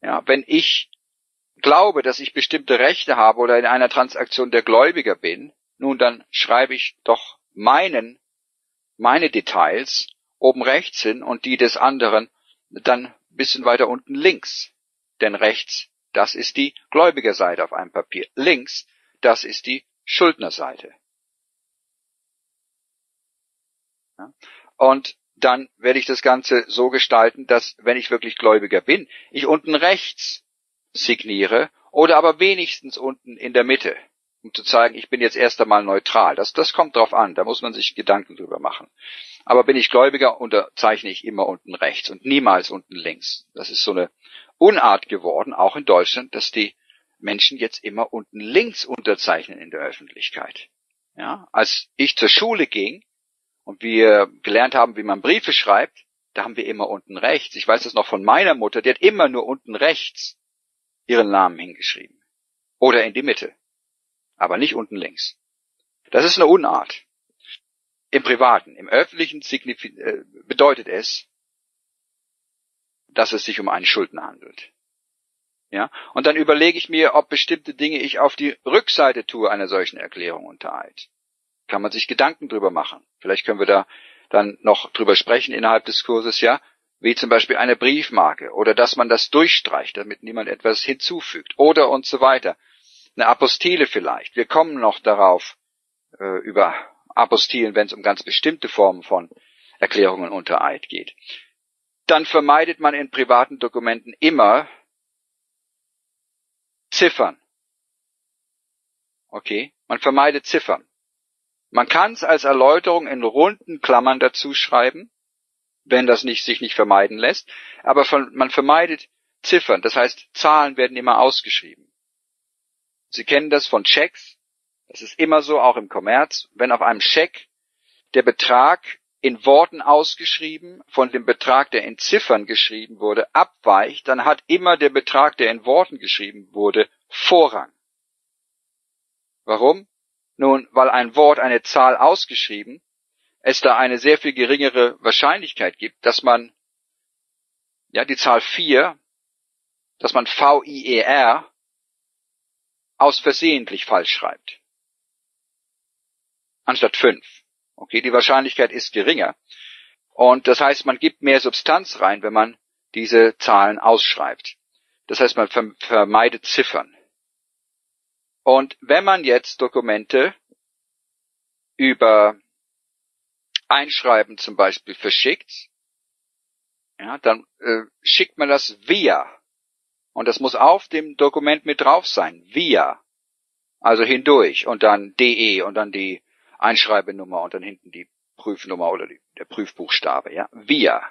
Ja, wenn ich glaube, dass ich bestimmte Rechte habe oder in einer Transaktion der Gläubiger bin, nun dann schreibe ich doch meinen, meine Details oben rechts hin und die des anderen dann bisschen weiter unten links. Denn rechts, das ist die Gläubigerseite auf einem Papier. Links, das ist die Schuldnerseite. Ja? Und dann werde ich das Ganze so gestalten, dass, wenn ich wirklich Gläubiger bin, ich unten rechts signiere oder aber wenigstens unten in der Mitte, um zu zeigen, ich bin jetzt erst einmal neutral. Das, das kommt drauf an, da muss man sich Gedanken drüber machen. Aber bin ich Gläubiger, unterzeichne ich immer unten rechts und niemals unten links. Das ist so eine Unart geworden, auch in Deutschland, dass die Menschen jetzt immer unten links unterzeichnen in der Öffentlichkeit. Ja, als ich zur Schule ging und wir gelernt haben, wie man Briefe schreibt, da haben wir immer unten rechts. Ich weiß das noch von meiner Mutter, die hat immer nur unten rechts ihren Namen hingeschrieben. Oder in die Mitte. Aber nicht unten links. Das ist eine Unart. Im Privaten, im Öffentlichen äh, bedeutet es, dass es sich um einen Schuldner handelt. Ja, und dann überlege ich mir, ob bestimmte Dinge ich auf die Rückseite tue einer solchen Erklärung unter Eid. Kann man sich Gedanken drüber machen. Vielleicht können wir da dann noch drüber sprechen innerhalb des Kurses, ja, wie zum Beispiel eine Briefmarke oder dass man das durchstreicht, damit niemand etwas hinzufügt oder und so weiter. Eine Apostille vielleicht. Wir kommen noch darauf äh, über Apostilen, wenn es um ganz bestimmte Formen von Erklärungen unter Eid geht. Dann vermeidet man in privaten Dokumenten immer Ziffern. Okay? Man vermeidet Ziffern. Man kann es als Erläuterung in runden Klammern dazu schreiben, wenn das nicht, sich nicht vermeiden lässt, aber von, man vermeidet Ziffern, das heißt, Zahlen werden immer ausgeschrieben. Sie kennen das von Checks, das ist immer so, auch im Kommerz, wenn auf einem Scheck der Betrag in Worten ausgeschrieben von dem Betrag, der in Ziffern geschrieben wurde, abweicht, dann hat immer der Betrag, der in Worten geschrieben wurde, Vorrang. Warum? Nun, weil ein Wort, eine Zahl ausgeschrieben, es da eine sehr viel geringere Wahrscheinlichkeit gibt, dass man ja die Zahl 4, dass man V-I-E-R aus versehentlich falsch schreibt. Anstatt fünf. Okay, die Wahrscheinlichkeit ist geringer. Und das heißt, man gibt mehr Substanz rein, wenn man diese Zahlen ausschreibt. Das heißt, man vermeidet Ziffern. Und wenn man jetzt Dokumente über Einschreiben zum Beispiel verschickt, ja, dann äh, schickt man das via. Und das muss auf dem Dokument mit drauf sein. Via. Also hindurch und dann DE und dann die Einschreibenummer und dann hinten die Prüfnummer oder die, der Prüfbuchstabe, ja. Via.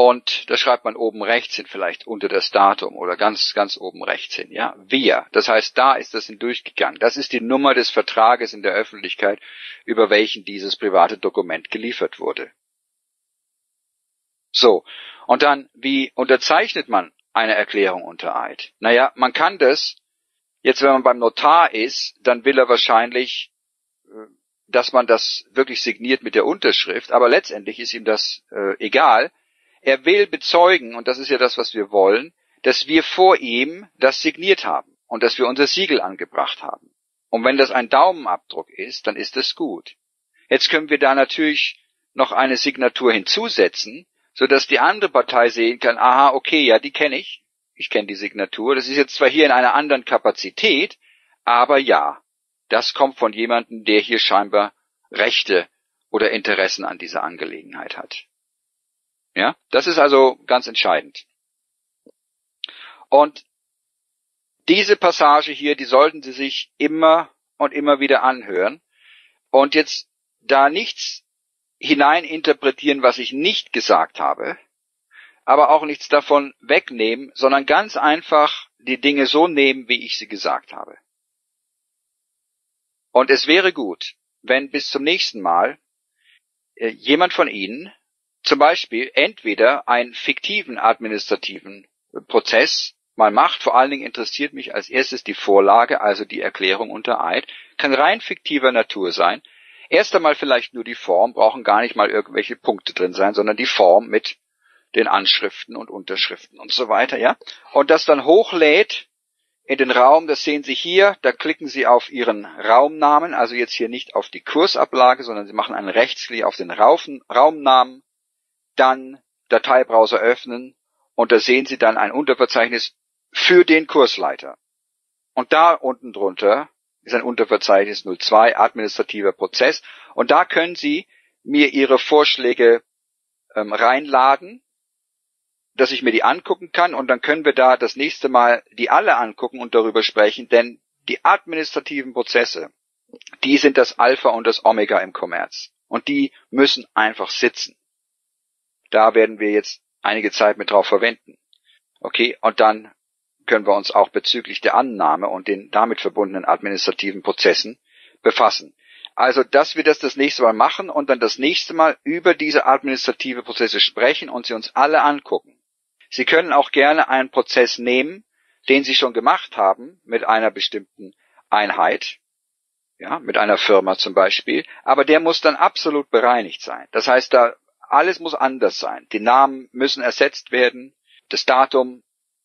Und da schreibt man oben rechts hin vielleicht unter das Datum oder ganz, ganz oben rechts hin, ja. Wir. Das heißt, da ist das hindurchgegangen. Das ist die Nummer des Vertrages in der Öffentlichkeit, über welchen dieses private Dokument geliefert wurde. So. Und dann, wie unterzeichnet man eine Erklärung unter Eid? Naja, man kann das, jetzt wenn man beim Notar ist, dann will er wahrscheinlich, äh, dass man das wirklich signiert mit der Unterschrift, aber letztendlich ist ihm das äh, egal, er will bezeugen, und das ist ja das, was wir wollen, dass wir vor ihm das signiert haben und dass wir unser Siegel angebracht haben. Und wenn das ein Daumenabdruck ist, dann ist das gut. Jetzt können wir da natürlich noch eine Signatur hinzusetzen, so dass die andere Partei sehen kann, aha, okay, ja, die kenne ich. Ich kenne die Signatur. Das ist jetzt zwar hier in einer anderen Kapazität, aber ja, das kommt von jemandem, der hier scheinbar Rechte oder Interessen an dieser Angelegenheit hat. Ja, das ist also ganz entscheidend. Und diese Passage hier, die sollten Sie sich immer und immer wieder anhören und jetzt da nichts hineininterpretieren, was ich nicht gesagt habe, aber auch nichts davon wegnehmen, sondern ganz einfach die Dinge so nehmen, wie ich sie gesagt habe. Und es wäre gut, wenn bis zum nächsten Mal äh, jemand von Ihnen zum Beispiel entweder einen fiktiven administrativen Prozess mal macht, vor allen Dingen interessiert mich als erstes die Vorlage, also die Erklärung unter Eid, kann rein fiktiver Natur sein. Erst einmal vielleicht nur die Form, brauchen gar nicht mal irgendwelche Punkte drin sein, sondern die Form mit den Anschriften und Unterschriften und so weiter, ja. Und das dann hochlädt in den Raum, das sehen Sie hier, da klicken Sie auf Ihren Raumnamen, also jetzt hier nicht auf die Kursablage, sondern Sie machen einen Rechtsklick auf den Raumnamen dann Dateibrowser öffnen und da sehen Sie dann ein Unterverzeichnis für den Kursleiter. Und da unten drunter ist ein Unterverzeichnis 02 administrativer Prozess und da können Sie mir Ihre Vorschläge ähm, reinladen, dass ich mir die angucken kann und dann können wir da das nächste Mal die alle angucken und darüber sprechen, denn die administrativen Prozesse, die sind das Alpha und das Omega im Kommerz und die müssen einfach sitzen. Da werden wir jetzt einige Zeit mit drauf verwenden. Okay, und dann können wir uns auch bezüglich der Annahme und den damit verbundenen administrativen Prozessen befassen. Also, dass wir das das nächste Mal machen und dann das nächste Mal über diese administrative Prozesse sprechen und sie uns alle angucken. Sie können auch gerne einen Prozess nehmen, den Sie schon gemacht haben mit einer bestimmten Einheit, ja, mit einer Firma zum Beispiel, aber der muss dann absolut bereinigt sein. Das heißt, da alles muss anders sein. Die Namen müssen ersetzt werden. Das Datum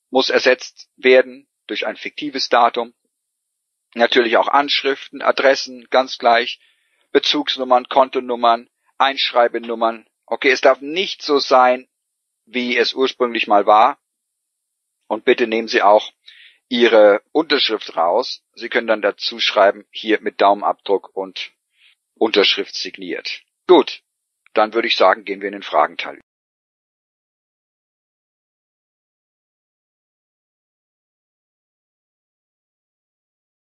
muss ersetzt werden durch ein fiktives Datum. Natürlich auch Anschriften, Adressen, ganz gleich. Bezugsnummern, Kontonummern, Einschreibenummern. Okay, es darf nicht so sein, wie es ursprünglich mal war. Und bitte nehmen Sie auch Ihre Unterschrift raus. Sie können dann dazu schreiben, hier mit Daumenabdruck und Unterschrift signiert. Gut, dann würde ich sagen, gehen wir in den Fragenteil